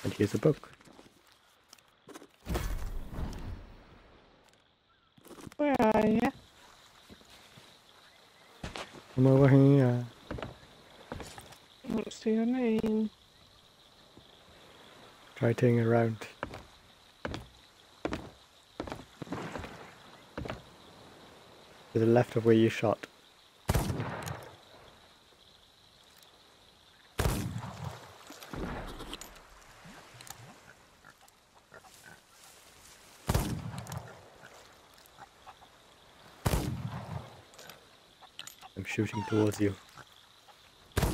And here's a book. Where are you? I'm over here. I don't see your name. Around. To the left of where you shot. I'm shooting towards you.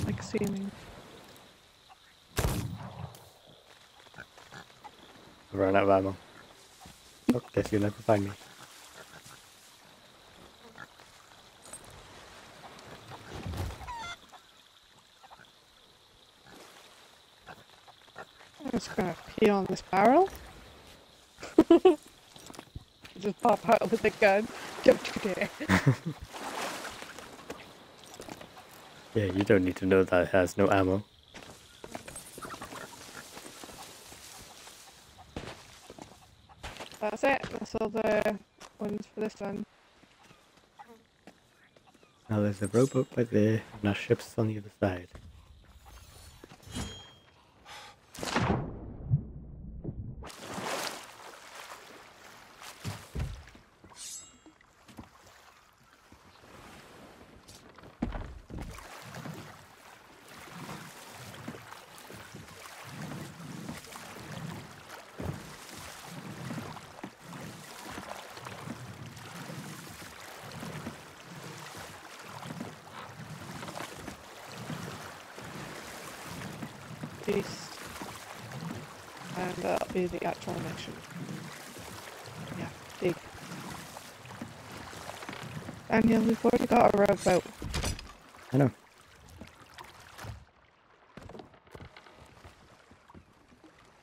Like seeming. I've run out of ammo. Oh, guess you'll never find me. I'm just gonna pee on this barrel. just pop out with a gun. Don't you dare. Yeah, you don't need to know that it has no ammo. That's it. That's all the ones for this one. Now there's a rowboat right there, and our ship's on the other side. Be the actual mission. Yeah, dig. Daniel, we've already got a rowboat. I know.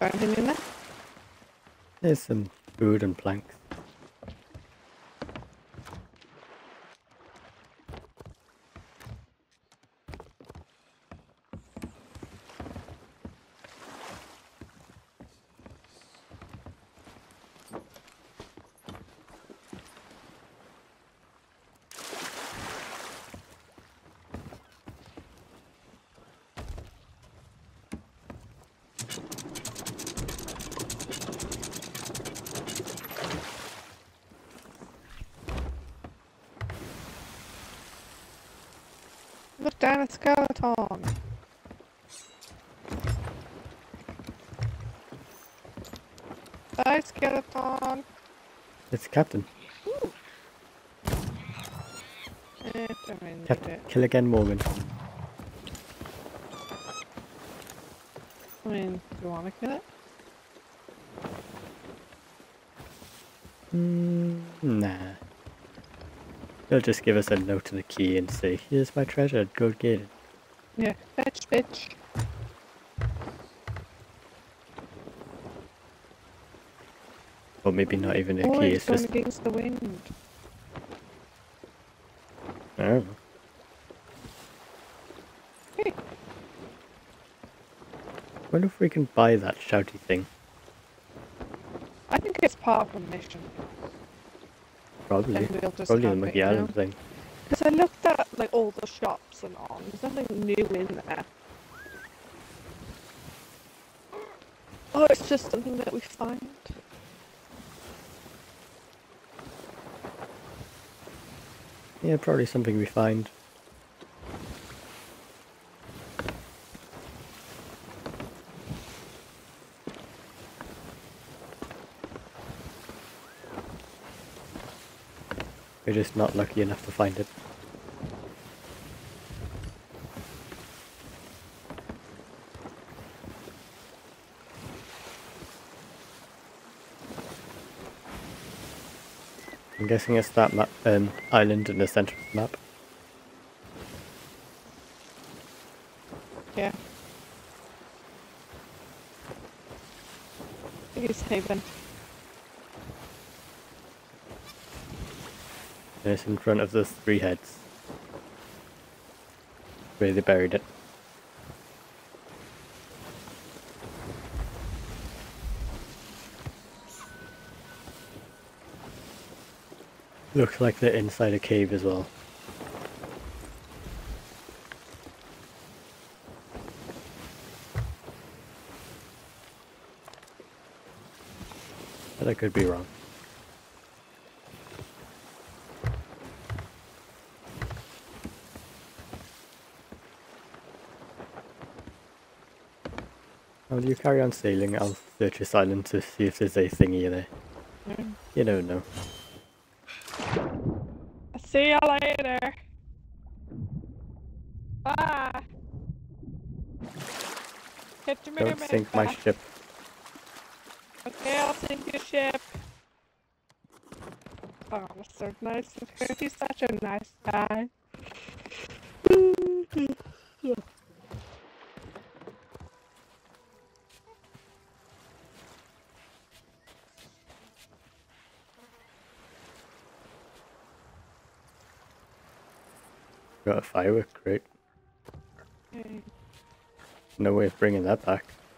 Got anything in there? There's some food and planks. Look down at skeleton. Hi, skeleton. It's Captain. Don't really need Captain. Kill again Morgan. I mean, do you want to kill it? Mm, nah. They'll just give us a note to a key and say, here's my treasure, go get it. Yeah, fetch, bitch. Or maybe not even a Oh, key, it's it's just, against the wind. I don't. Hey, wonder if we can buy that shouty thing. I think it's part of the mission. Probably. We'll Probably the Monkey? Island thing. Because I looked at like all the shops and all. There's nothing new in there. Oh, it's just something that we find. Yeah, probably something we find. We're just not lucky enough to find it. Guessing it's that map, um, island in the center of the map. Yeah. East Haven. And it's in front of the three heads. Where they buried it. Looks like they're inside a cave as well. But I could be wrong. While you carry on sailing, I'll search this island to see if there's a thingy in there. Mm. You don't know. See you later. Bye. Catch me Don't sink my ship. Okay, I'll sink your ship. Oh, so nice. He's such a nice guy.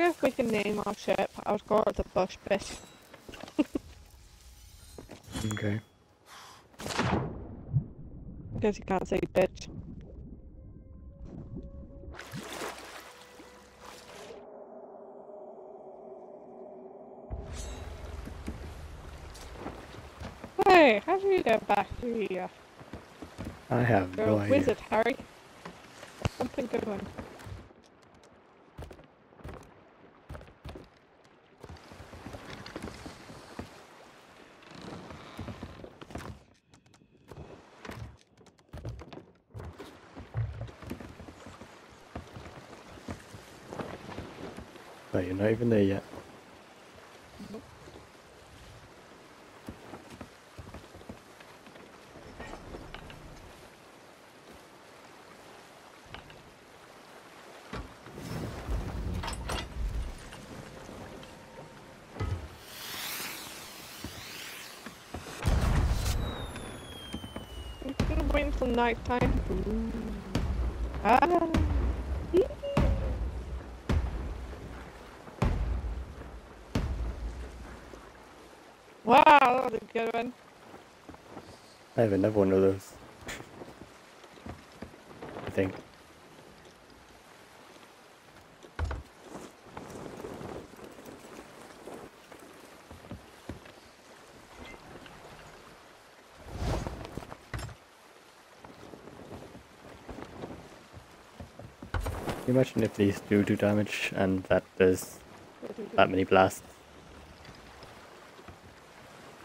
Know if we can name our ship, I would call it the Bush Bitch. Okay. Because you can't say bitch. Hey, how do you get back here? I have You're no a idea. wizard, Harry. Something going. But you're not even there yet. I'm gonna wait until night time. Ah. Wow, that was a good one. I have another one of those. I think. You imagine if these do do damage and that there's that many blasts?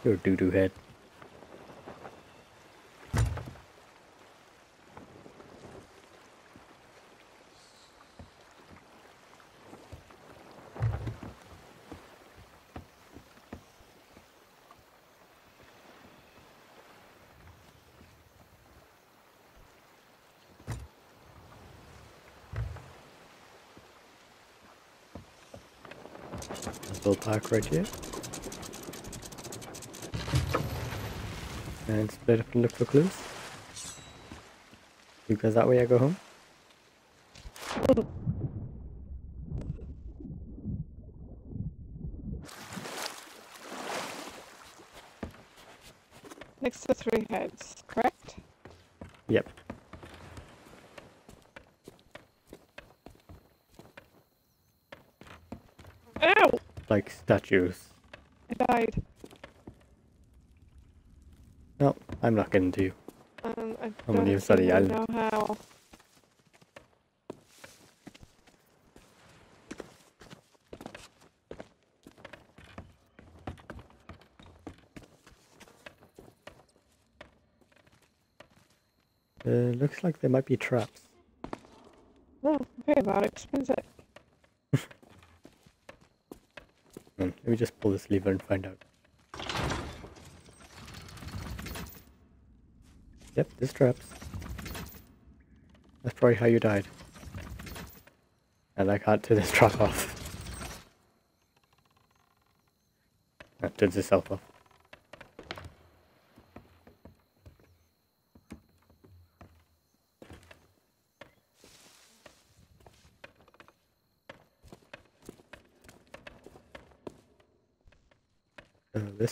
Your doo doo head. Park right here. And split up and look for clues. Go that way, I go home. Next to three heads, correct? Yep. Ow! Statues. I died. No, I'm not getting to you. And I I'm gonna don't other side of the island. know how. Uh, looks like there might be traps. Oh, okay, that explains it. Hmm, let me just pull this lever and find out. Yep, this traps. That's probably how you died. And I can't turn this trap off. That turns itself off.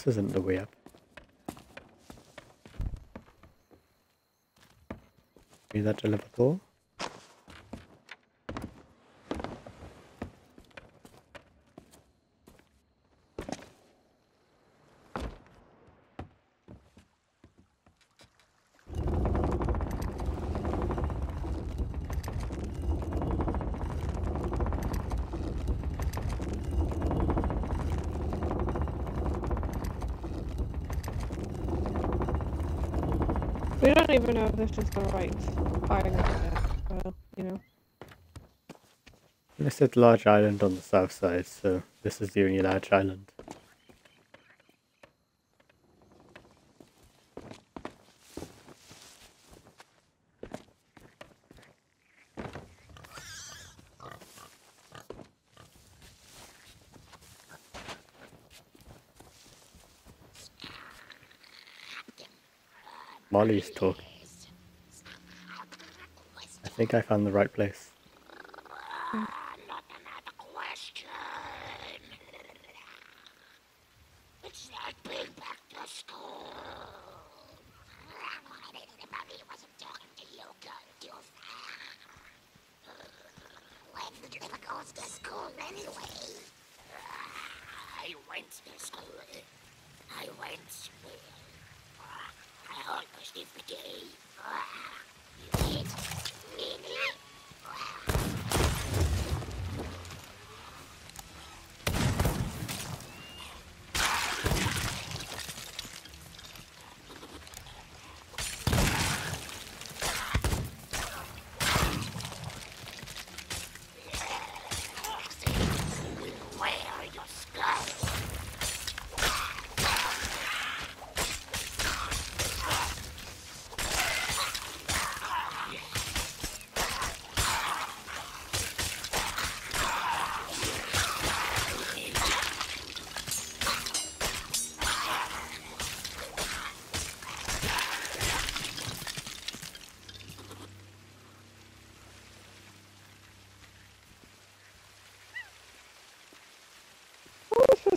This isn't the way up. Is that a level this is the right yet, so, you know. This is large island on the south side, so this is the only large island. Molly's talking. I think I found the right place. Not another question. It's like being back to school. Mommy wasn't talking to you, girl. When did you ever go to school anyway? I went to school. I went. I always did forget.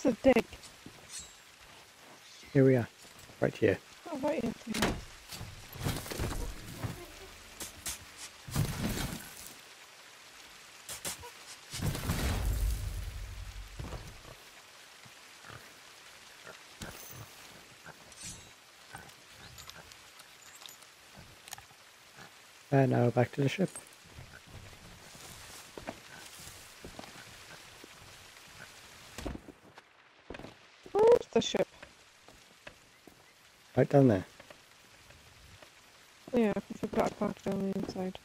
A dig. Here we are, right here. Oh, right here. yeah. And now back to the ship. Where's the ship? Right down there. Yeah, I forgot about it on the inside.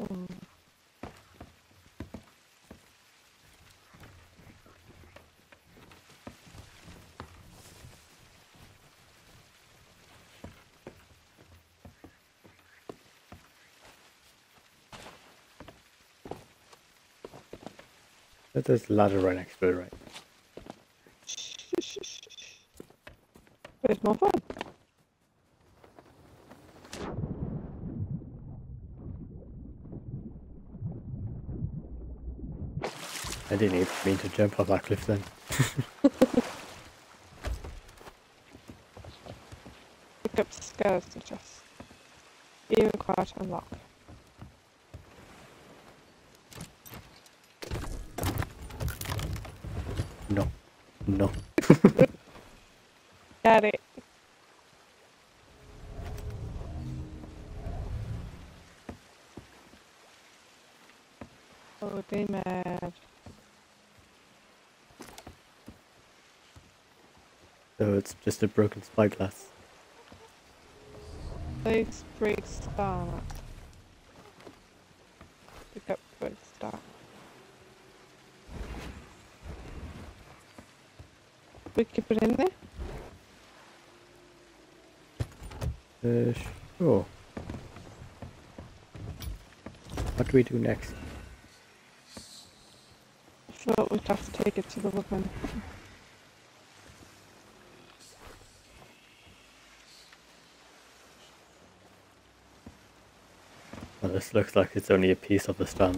Oh. But There's a ladder right next to it, right? Where's my phone? I didn't even mean to jump off that cliff then. Pick up the scales to just even quite unlock. No. No. Got it. Oh, they mad. So it's just a broken spyglass. Place break start. Pick up break start. We keep it in there? Uh, sure. What do we do next? So we'd have to take it to the woodman. This looks like it's only a piece of the star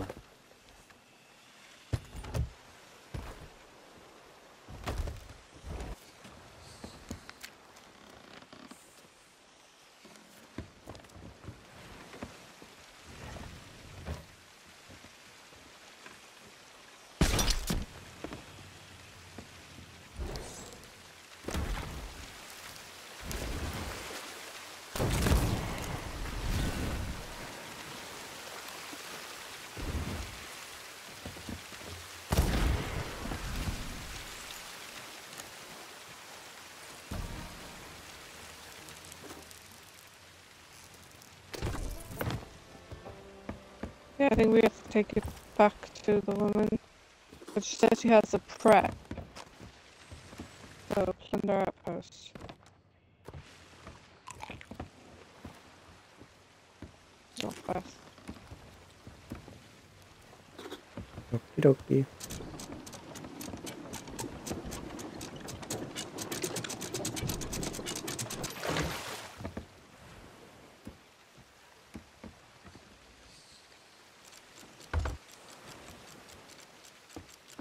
I think we have to take it back to the woman. But she says she has a prep. So, plunder outpost. Northwest. Okie dokie.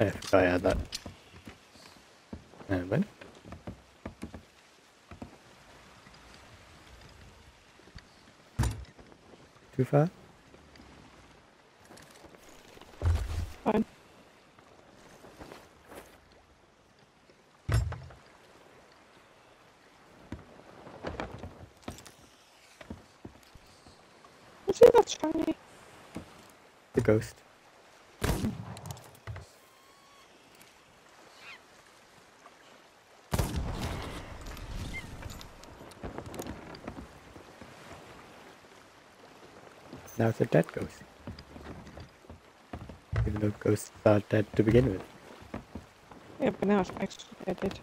I forgot I had that. When? Too far? Fine. What's it that's shiny? The ghost. Now it's a dead ghost. Even though ghosts are dead to begin with. Yeah, but now it's actually dead.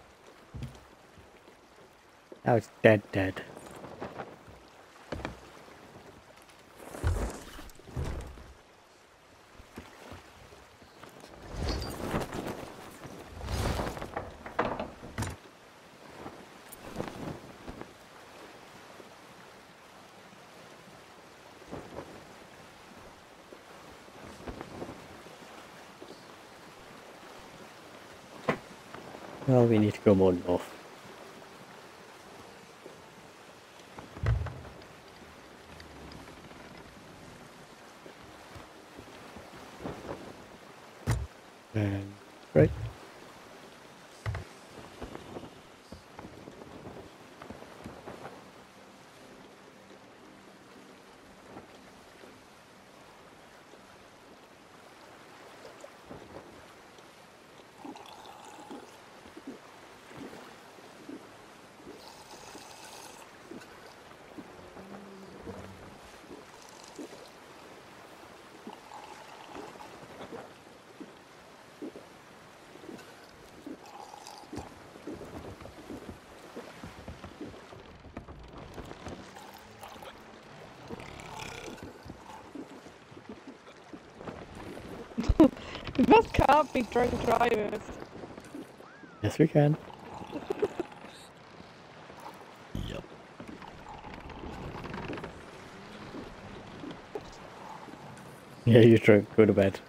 Now it's dead dead. Well, we need to go more north. And right. We both can't be drunk drivers. Yes, we can. Yep. Yeah, you're drunk. Go to bed.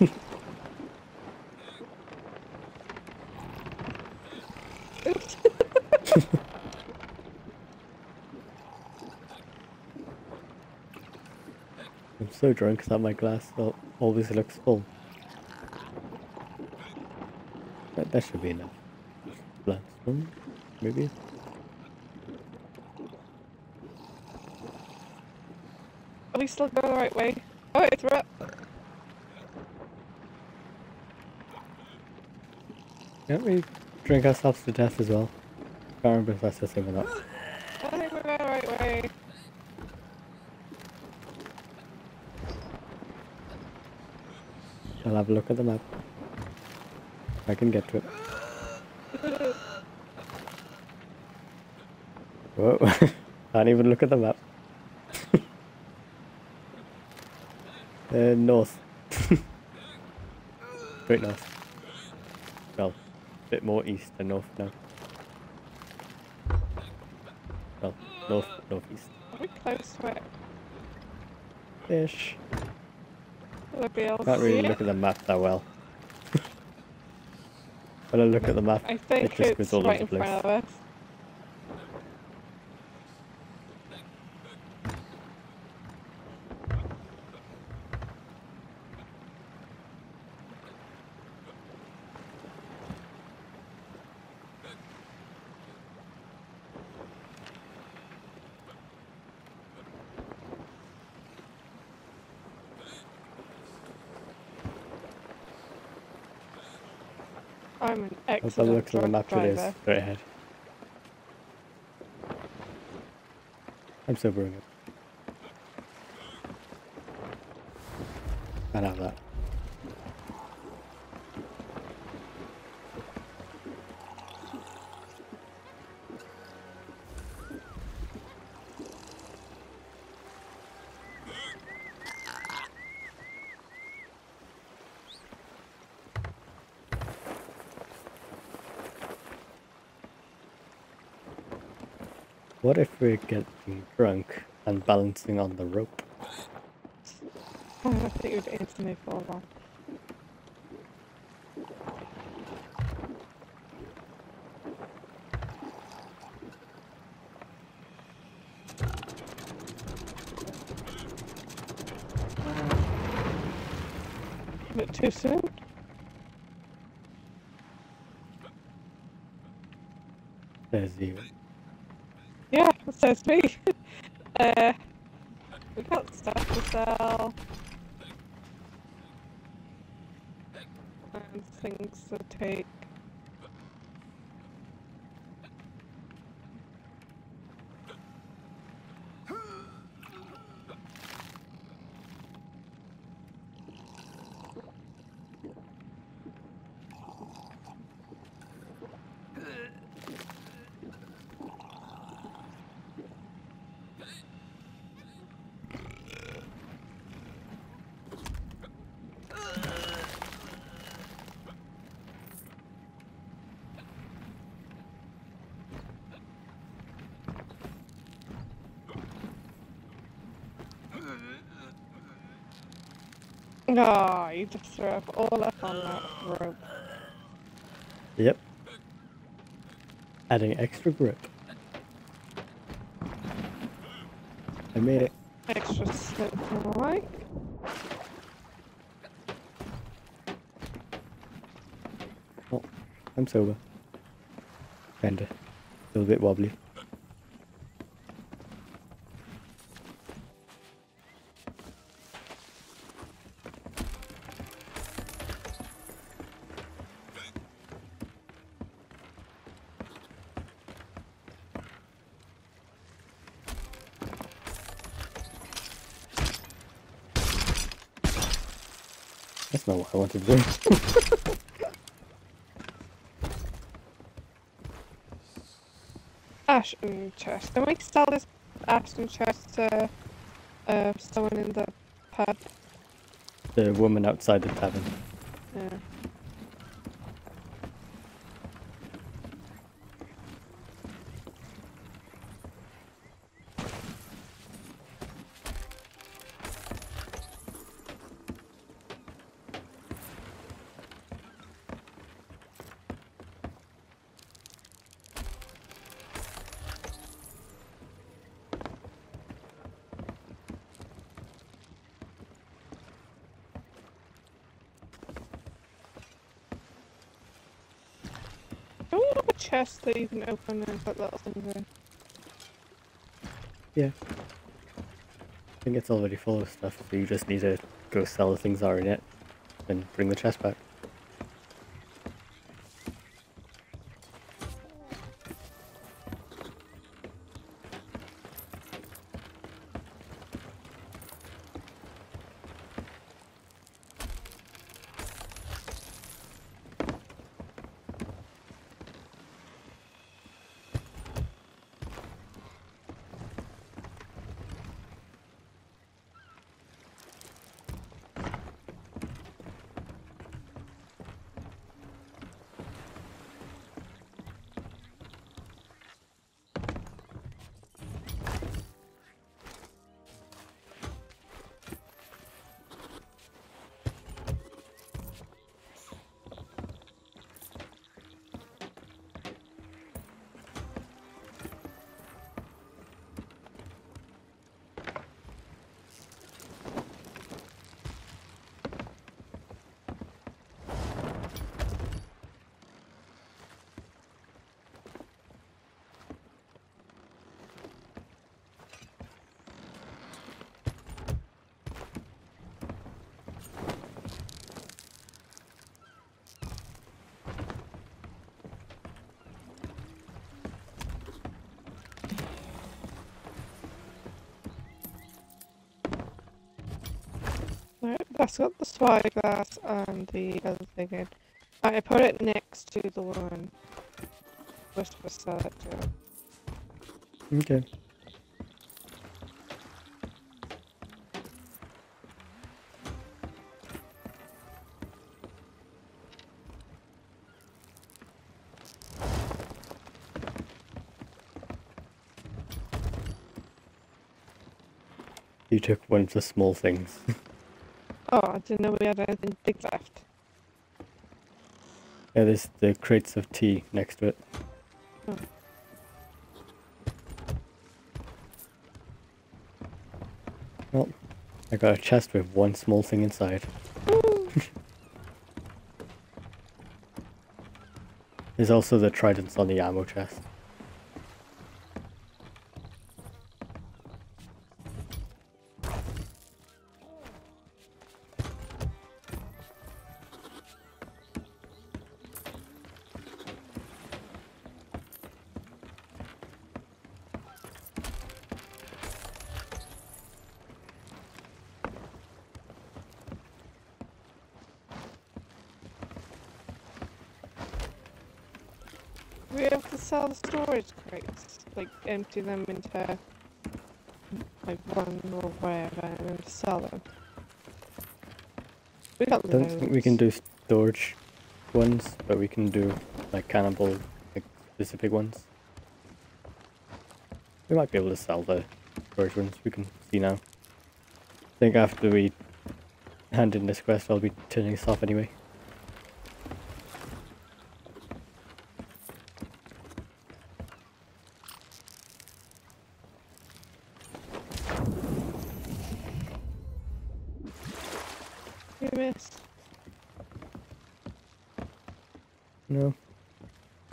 I'm so drunk that my glass always looks full. That, should be enough. Last one, maybe? Are we still going the right way? Oh, it's right. Can't we drink ourselves to death as well? Can't remember if that's the same or not. I think we're going the right way. I'll have a look at the map. I can get to it. Whoa. Can't even look at the map. uh, north. Straight north. Well, a bit more east than north now. Well, north, northeast. Are we close to it? Fish. I be able to Can't really look at the map that well. When I look at the map, I think it just it's goes all right over in the front place. of us. I'm an As I look at the truck map, it is driver. straight ahead. I'm sobering it. Can't have that. What if we're getting drunk and balancing on the rope? I think. A bit too soon? There's you. Yeah, that says me. uh, we got stuff to sell. And things to take. Oh, you just threw up all up on that rope. Yep. Adding extra grip. I made it. Extra slip like. Oh, I'm sober. Still a bit wobbly. To do. Ashen chest. Can we sell this Ashen chest to uh, someone in the pub? the woman outside the tavern. Yeah. Do we have a chest that you can open and put little things in? Yeah. I think it's already full of stuff, so you just need to go sell the things that are in it and bring the chest back. That's got the spyglass and the other thing in. I put it next to the one we're supposed to sell it to. Okay. You took one of the small things. Oh, I didn't know we had anything big left. yeah, there's the crates of tea next to it. Oh. Well, I got a chest with one small thing inside. There's also the tridents on the ammo chest. Empty them into like one or wherever and sell them. We got I don't think we can do storage ones, but we can do like cannonball like specific ones. We might be able to sell the storage ones, we can see now. I think after we hand in this quest I'll be turning this off anyway. We missed. No.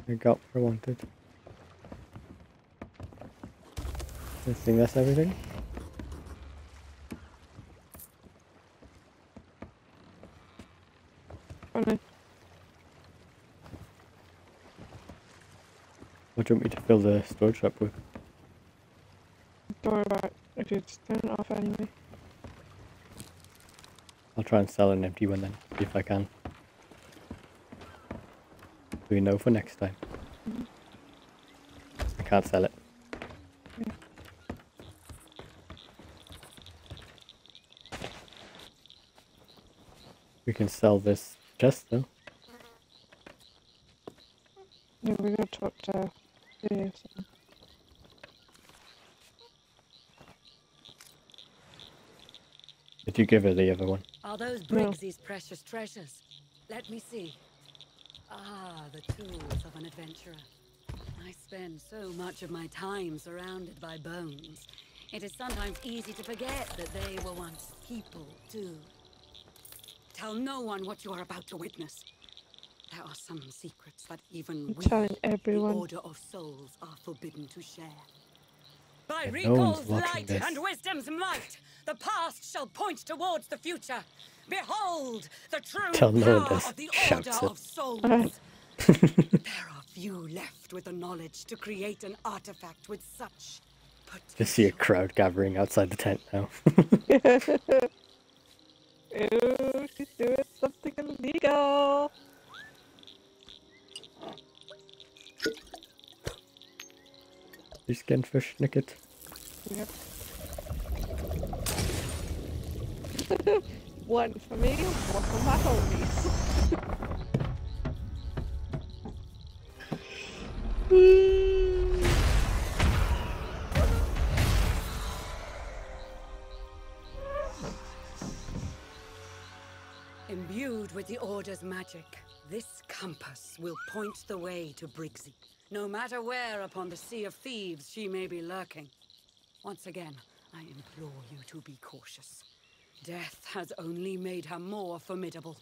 I what I. I think that's everything. Oh no. What do you want me to fill the storage up with? Don't worry about it. If you just turn it off anyway. I'll try and sell an empty one then, if I can. We know for next time. I can't sell it. We can sell this chest though. Yeah, we gotta talk to yeah, so. Did you give her the other one? Are those No. Briggsy's precious treasures? Let me see. Ah, the tools of an adventurer. I spend so much of my time surrounded by bones. It is sometimes easy to forget that they were once people, too. Tell no one what you are about to witness. There are some secrets that even I'm we, telling the. Order of Souls, are forbidden to share. By Yeah, Recall's watching light this. and wisdom's might, the past shall point towards the future. Behold the true Tell no one power this. of the Shouts Order it. of Souls. Alright. there are few left with the knowledge to create an artifact with such potential. Just see a crowd gathering outside the tent now. Ew, she's doing something illegal. you skin fish, Nicket. Yep. one for me, one for my homies. Imbued with the Order's magic, this compass will point the way to Briggsy, no matter where upon the Sea of Thieves she may be lurking. Once again, I implore you to be cautious. Death has only made her more formidable.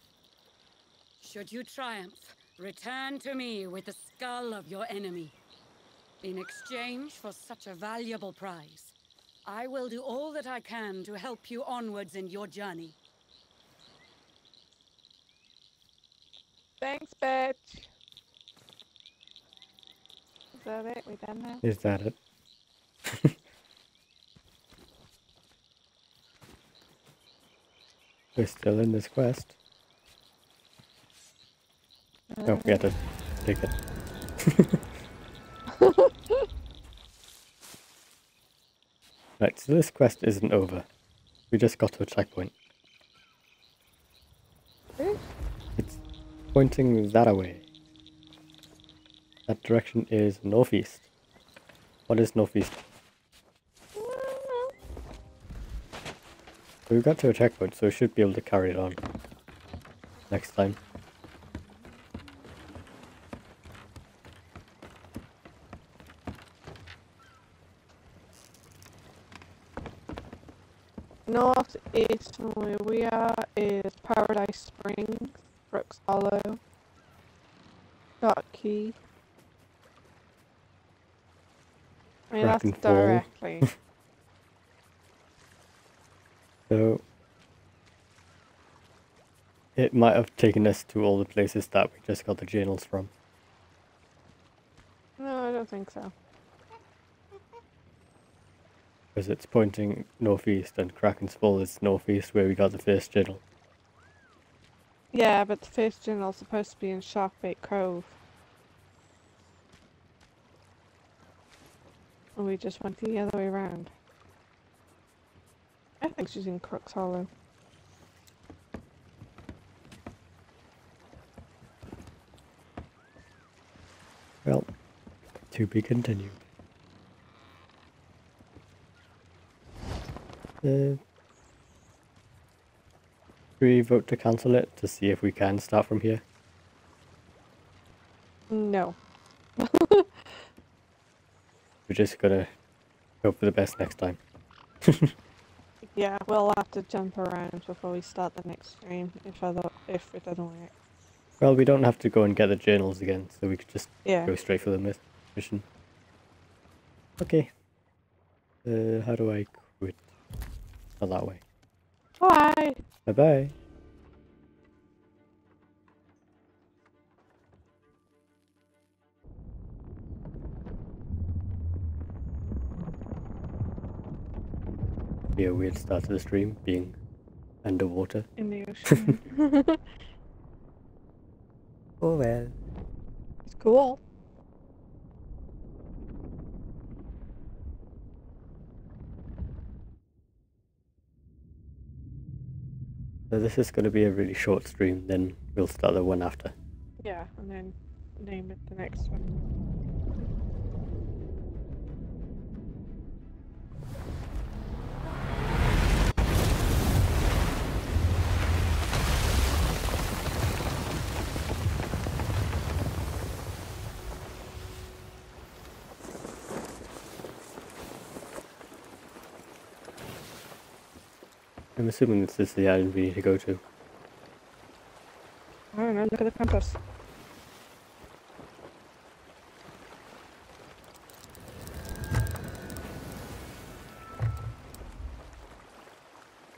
Should you triumph, return to me with the skull of your enemy. In exchange for such a valuable prize, I will do all that I can to help you onwards in your journey. Thanks, bitch. Is that it? We done now? Is that it? We're still in this quest. Oh, we had to take it. right, so this quest isn't over. We just got to a checkpoint. Eh? It's pointing that away. That direction is northeast. What is northeast? So we got to a checkpoint, so we should be able to carry it on next time. Northeast from where we are is Paradise Springs, Brooks Hollow, Got Key. I mean, that's directly. So it might have taken us to all the places that we just got the journals from. no, I don't think so. Because it's pointing northeast and Kraken's Fall is northeast where we got the first journal. Yeah, but the first journal's supposed to be in Sharkbait Cove. And we just went the other way around. I think she's in Crooks Hollow. Well, to be continued. Uh, should we vote to cancel it to see if we can start from here? No. We're just gonna hope for the best next time. Yeah, we'll have to jump around before we start the next stream if other if it doesn't work. Well, we don't have to go and get the journals again, so we could just Yeah. go straight for the mis- mission. Okay. Uh, how do I quit? Not that way. Bye. Bye bye. Be a weird start to the stream, being underwater. In the ocean. Oh well. it's cool. So this is going to be a really short stream, then we'll start the one after. Yeah, and then name it the next one. I'm assuming this is the island we need to go to. I don't know, look at the compass.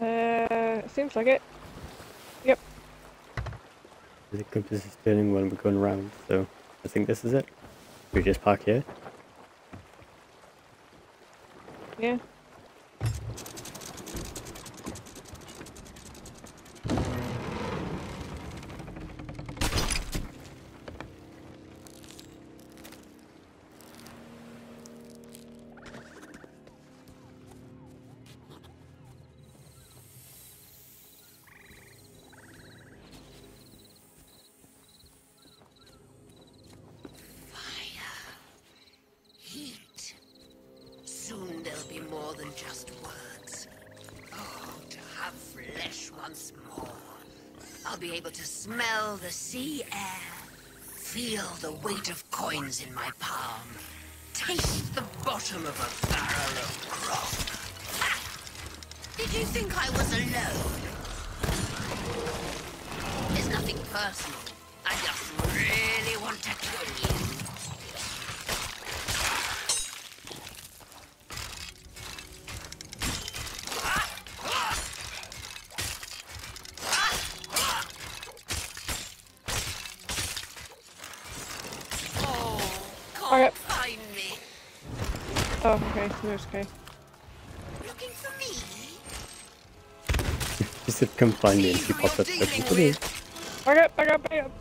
Uh, seems like it. Yep. The compass is turning when we're going around, so I think this is it. We just park here. Yeah. Once more. I'll be able to smell the sea air, feel the weight of coins in my palm, taste the bottom of a barrel of grog. Did you think I was alone? It's nothing personal. Okay, no, it's okay. Looking for me? She said, come find me, and she popped up the Dealing what do you- with. Back up, back up, back up.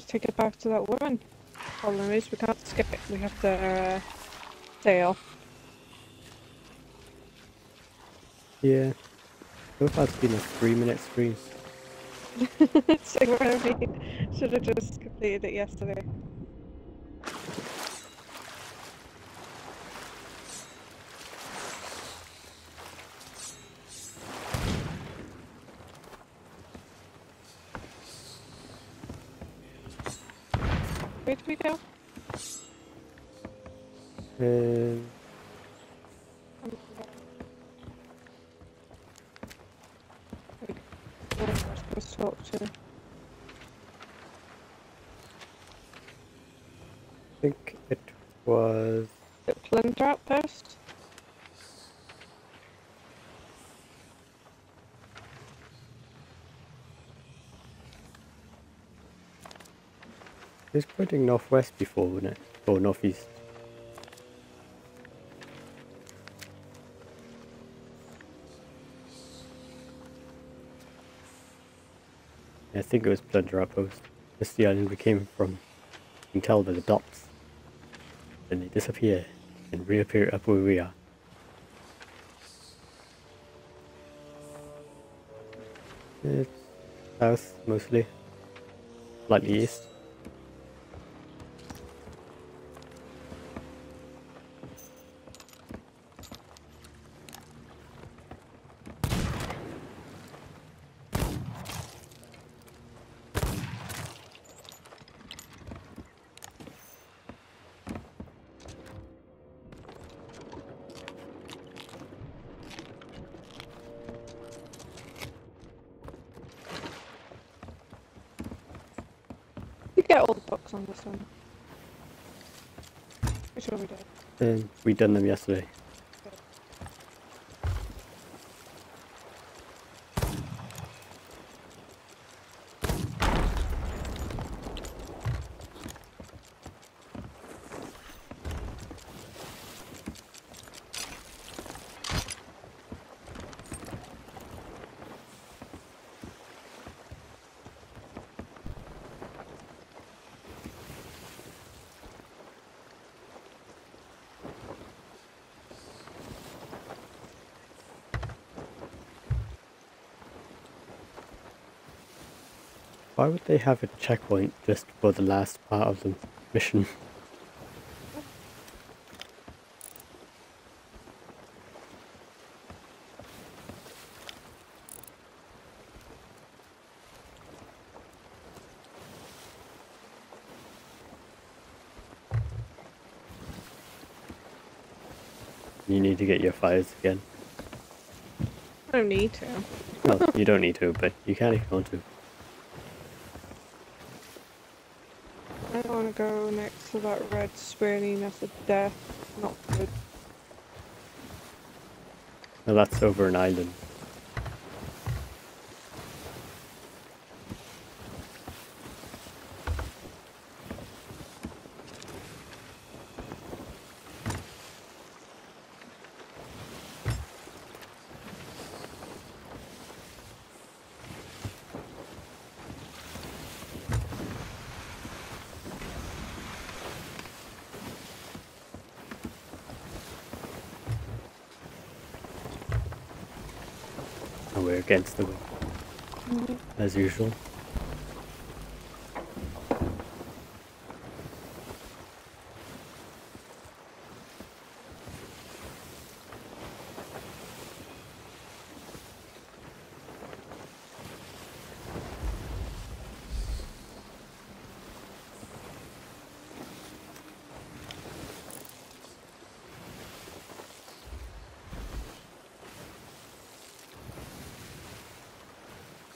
To take it back to that woman. Problem is, we can't skip it. We have to uh, sail. Yeah. So far it's been a three minute freeze. so we should have just completed it yesterday. Where did we go? Um, Wait, where am I supposed to talk to? I think it was. The Plunder Outpost? It was pointing northwest before, wasn't it? Or northeast. I think it was Plunder Outpost. That's the island we came from. You can tell by the dots. Then they disappear and reappear up where we are. It's south mostly. Slightly east. You get all the books on this one. Pretty sure we did. And we done them yesterday. Why would they have a checkpoint just for the last part of the mission? You need to get your fires again. I don't need to. Well, you don't need to, but you can if you want to. I don't want to go next to that red swirling of the death. Not good. Well, that's over an island. Against the wind, as usual.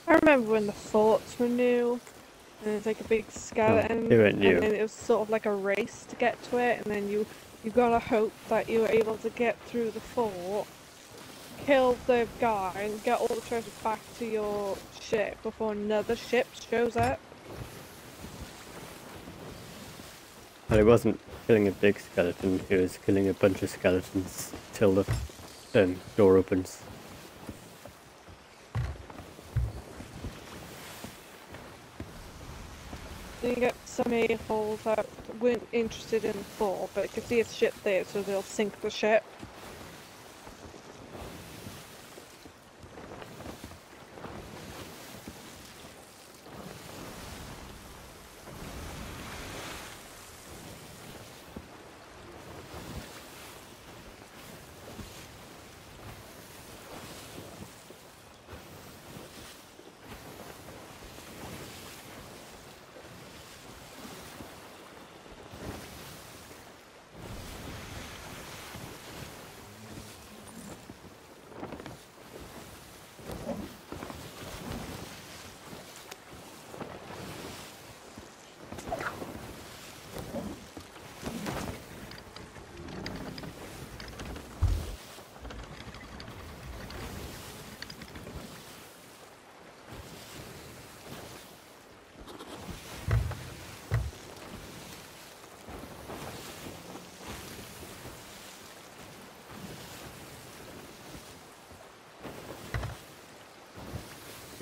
I remember when the forts were new, and it was like a big skeleton, new. and it was sort of like a race to get to it, and then you you gotta hope that you were able to get through the fort, kill the guy, and get all the treasure back to your ship before another ship shows up. But it wasn't killing a big skeleton, it was killing a bunch of skeletons till the um, door opens. Then you get a-holes that weren't interested in the fort, but could see a ship there, so they'll sink the ship.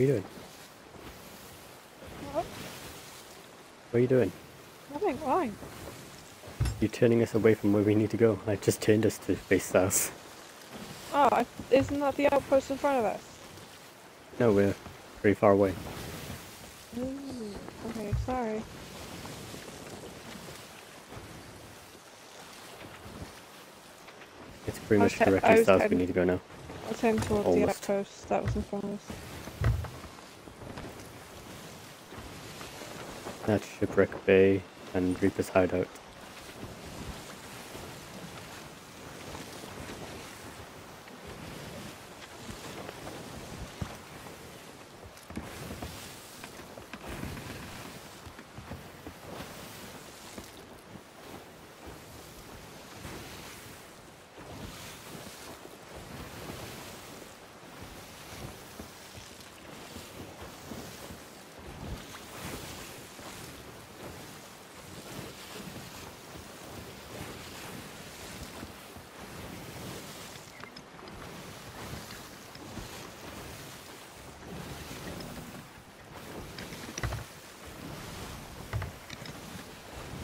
Are you doing? What? What are you doing? Nothing, why? You're turning us away from where we need to go. I just turned us to face south. Oh, isn't that the outpost in front of us? No, we're pretty far away. Ooh, okay, sorry. It's pretty I much was he- directly south we need to go now. I'll turn towards the outpost that was in front of us. That's Shipwreck Bay and Reaper's Hideout.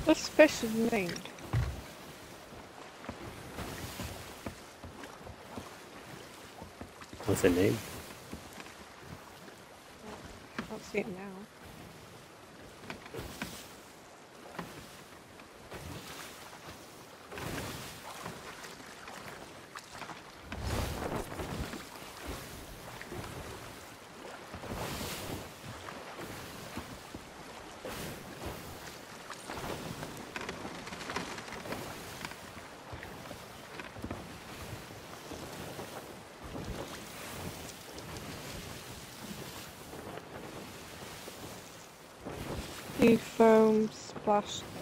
This fish is named. What's her name? I don't see it now. The foam splash.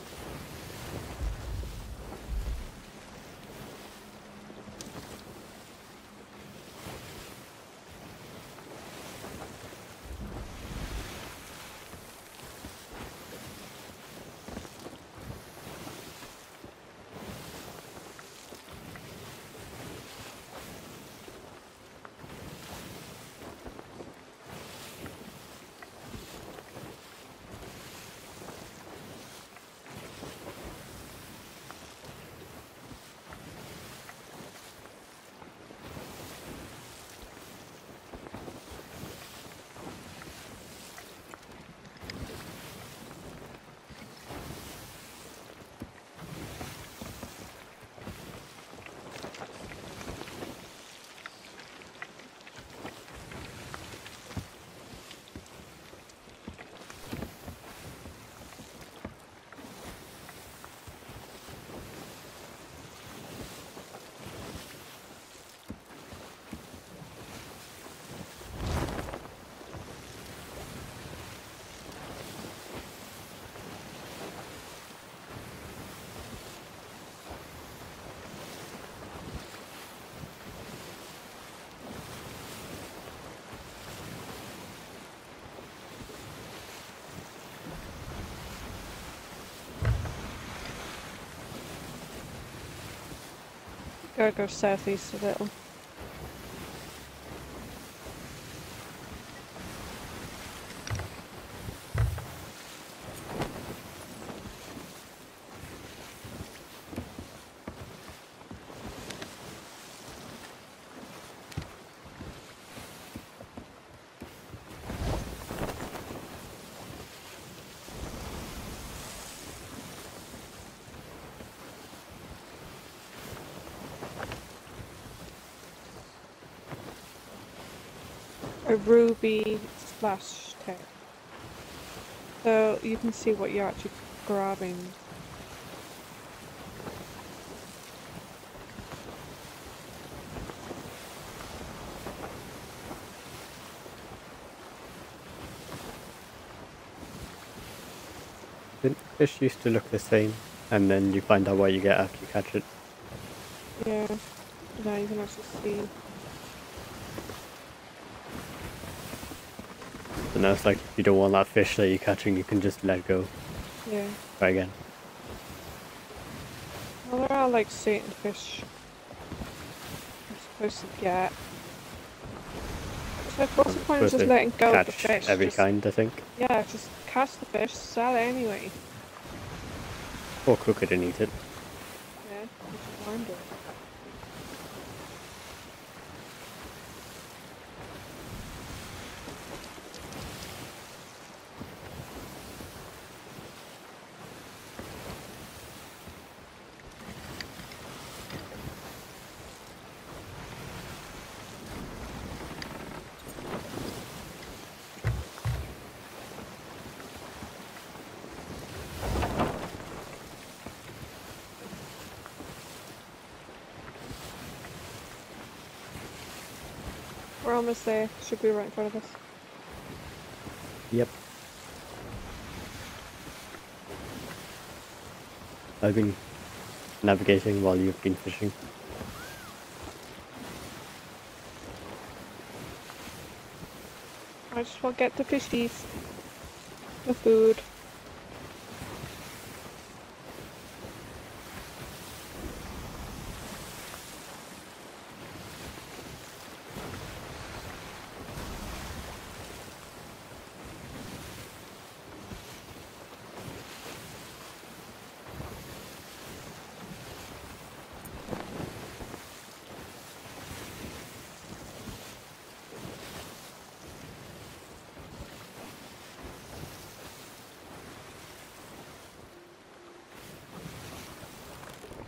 Gotta go southeast a little. A ruby slash tech. So you can see what you're actually grabbing. Didn't fish used to look the same, and then you find out what you get after you catch it. Yeah, now you can actually see. Now it's like you don't want that fish that you're catching, you can just let go. Yeah. Try again. Well, there are like certain fish you're supposed to get. So what's the point of just letting go of the fish? every Just- kind, I think. Yeah, just catch the fish, sell it anyway. Or cook it and eat it. Yeah, which is what I'm doing. We're almost there. Should be right in front of us. Yep. I've been navigating while you've been fishing. I just want to get the fishies. The food.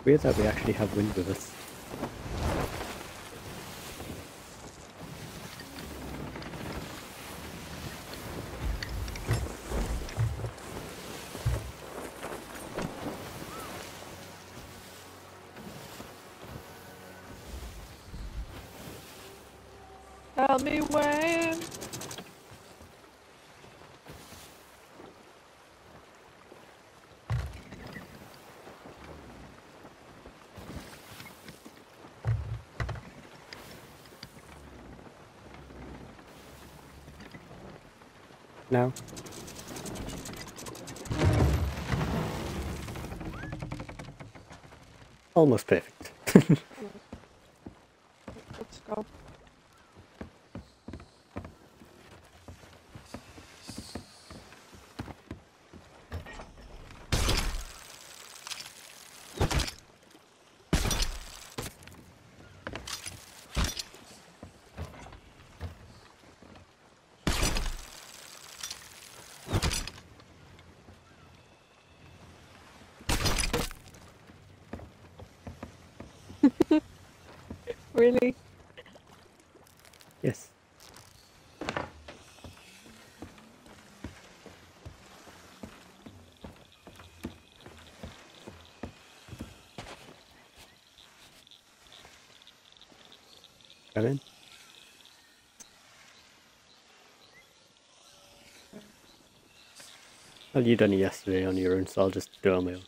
Weird that we actually have wind with us. Tell me when. Now? Almost perfect. Well, you done it yesterday on your own, so I'll just do it on my own.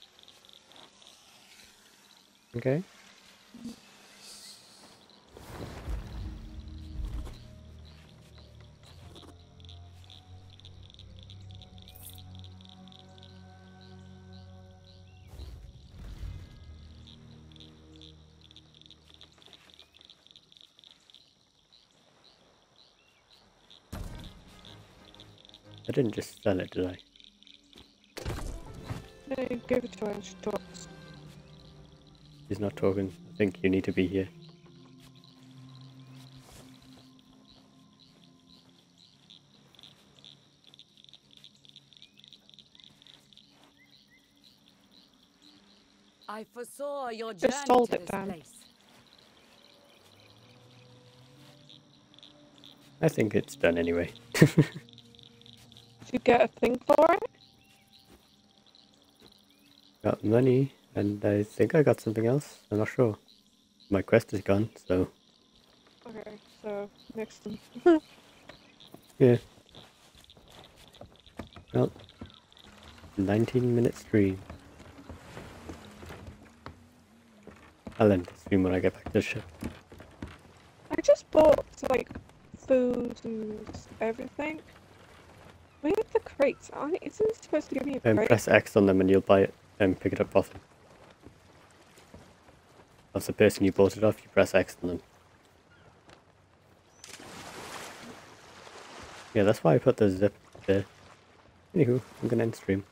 Okay. I didn't just sell it, did I? No, you give it to her and she talks. He's not talking. I think you need to be here. I foresaw your journey Just hold to it this down. place. I think it's done anyway. Did you get a thing for it? Got money, and I think I got something else. I'm not sure. My quest is gone, so Okay, so next time. yeah. Well, 19 minute stream. I'll end the stream when I get back to the ship. I just bought like food and everything. Where are the crates? I isn't it supposed to give me a Um, crate? press X on them and you'll buy it and pick it up them. Of the person you bought it off, you press X on them. Yeah, that's why I put the zip there. Anywho, I'm gonna end stream.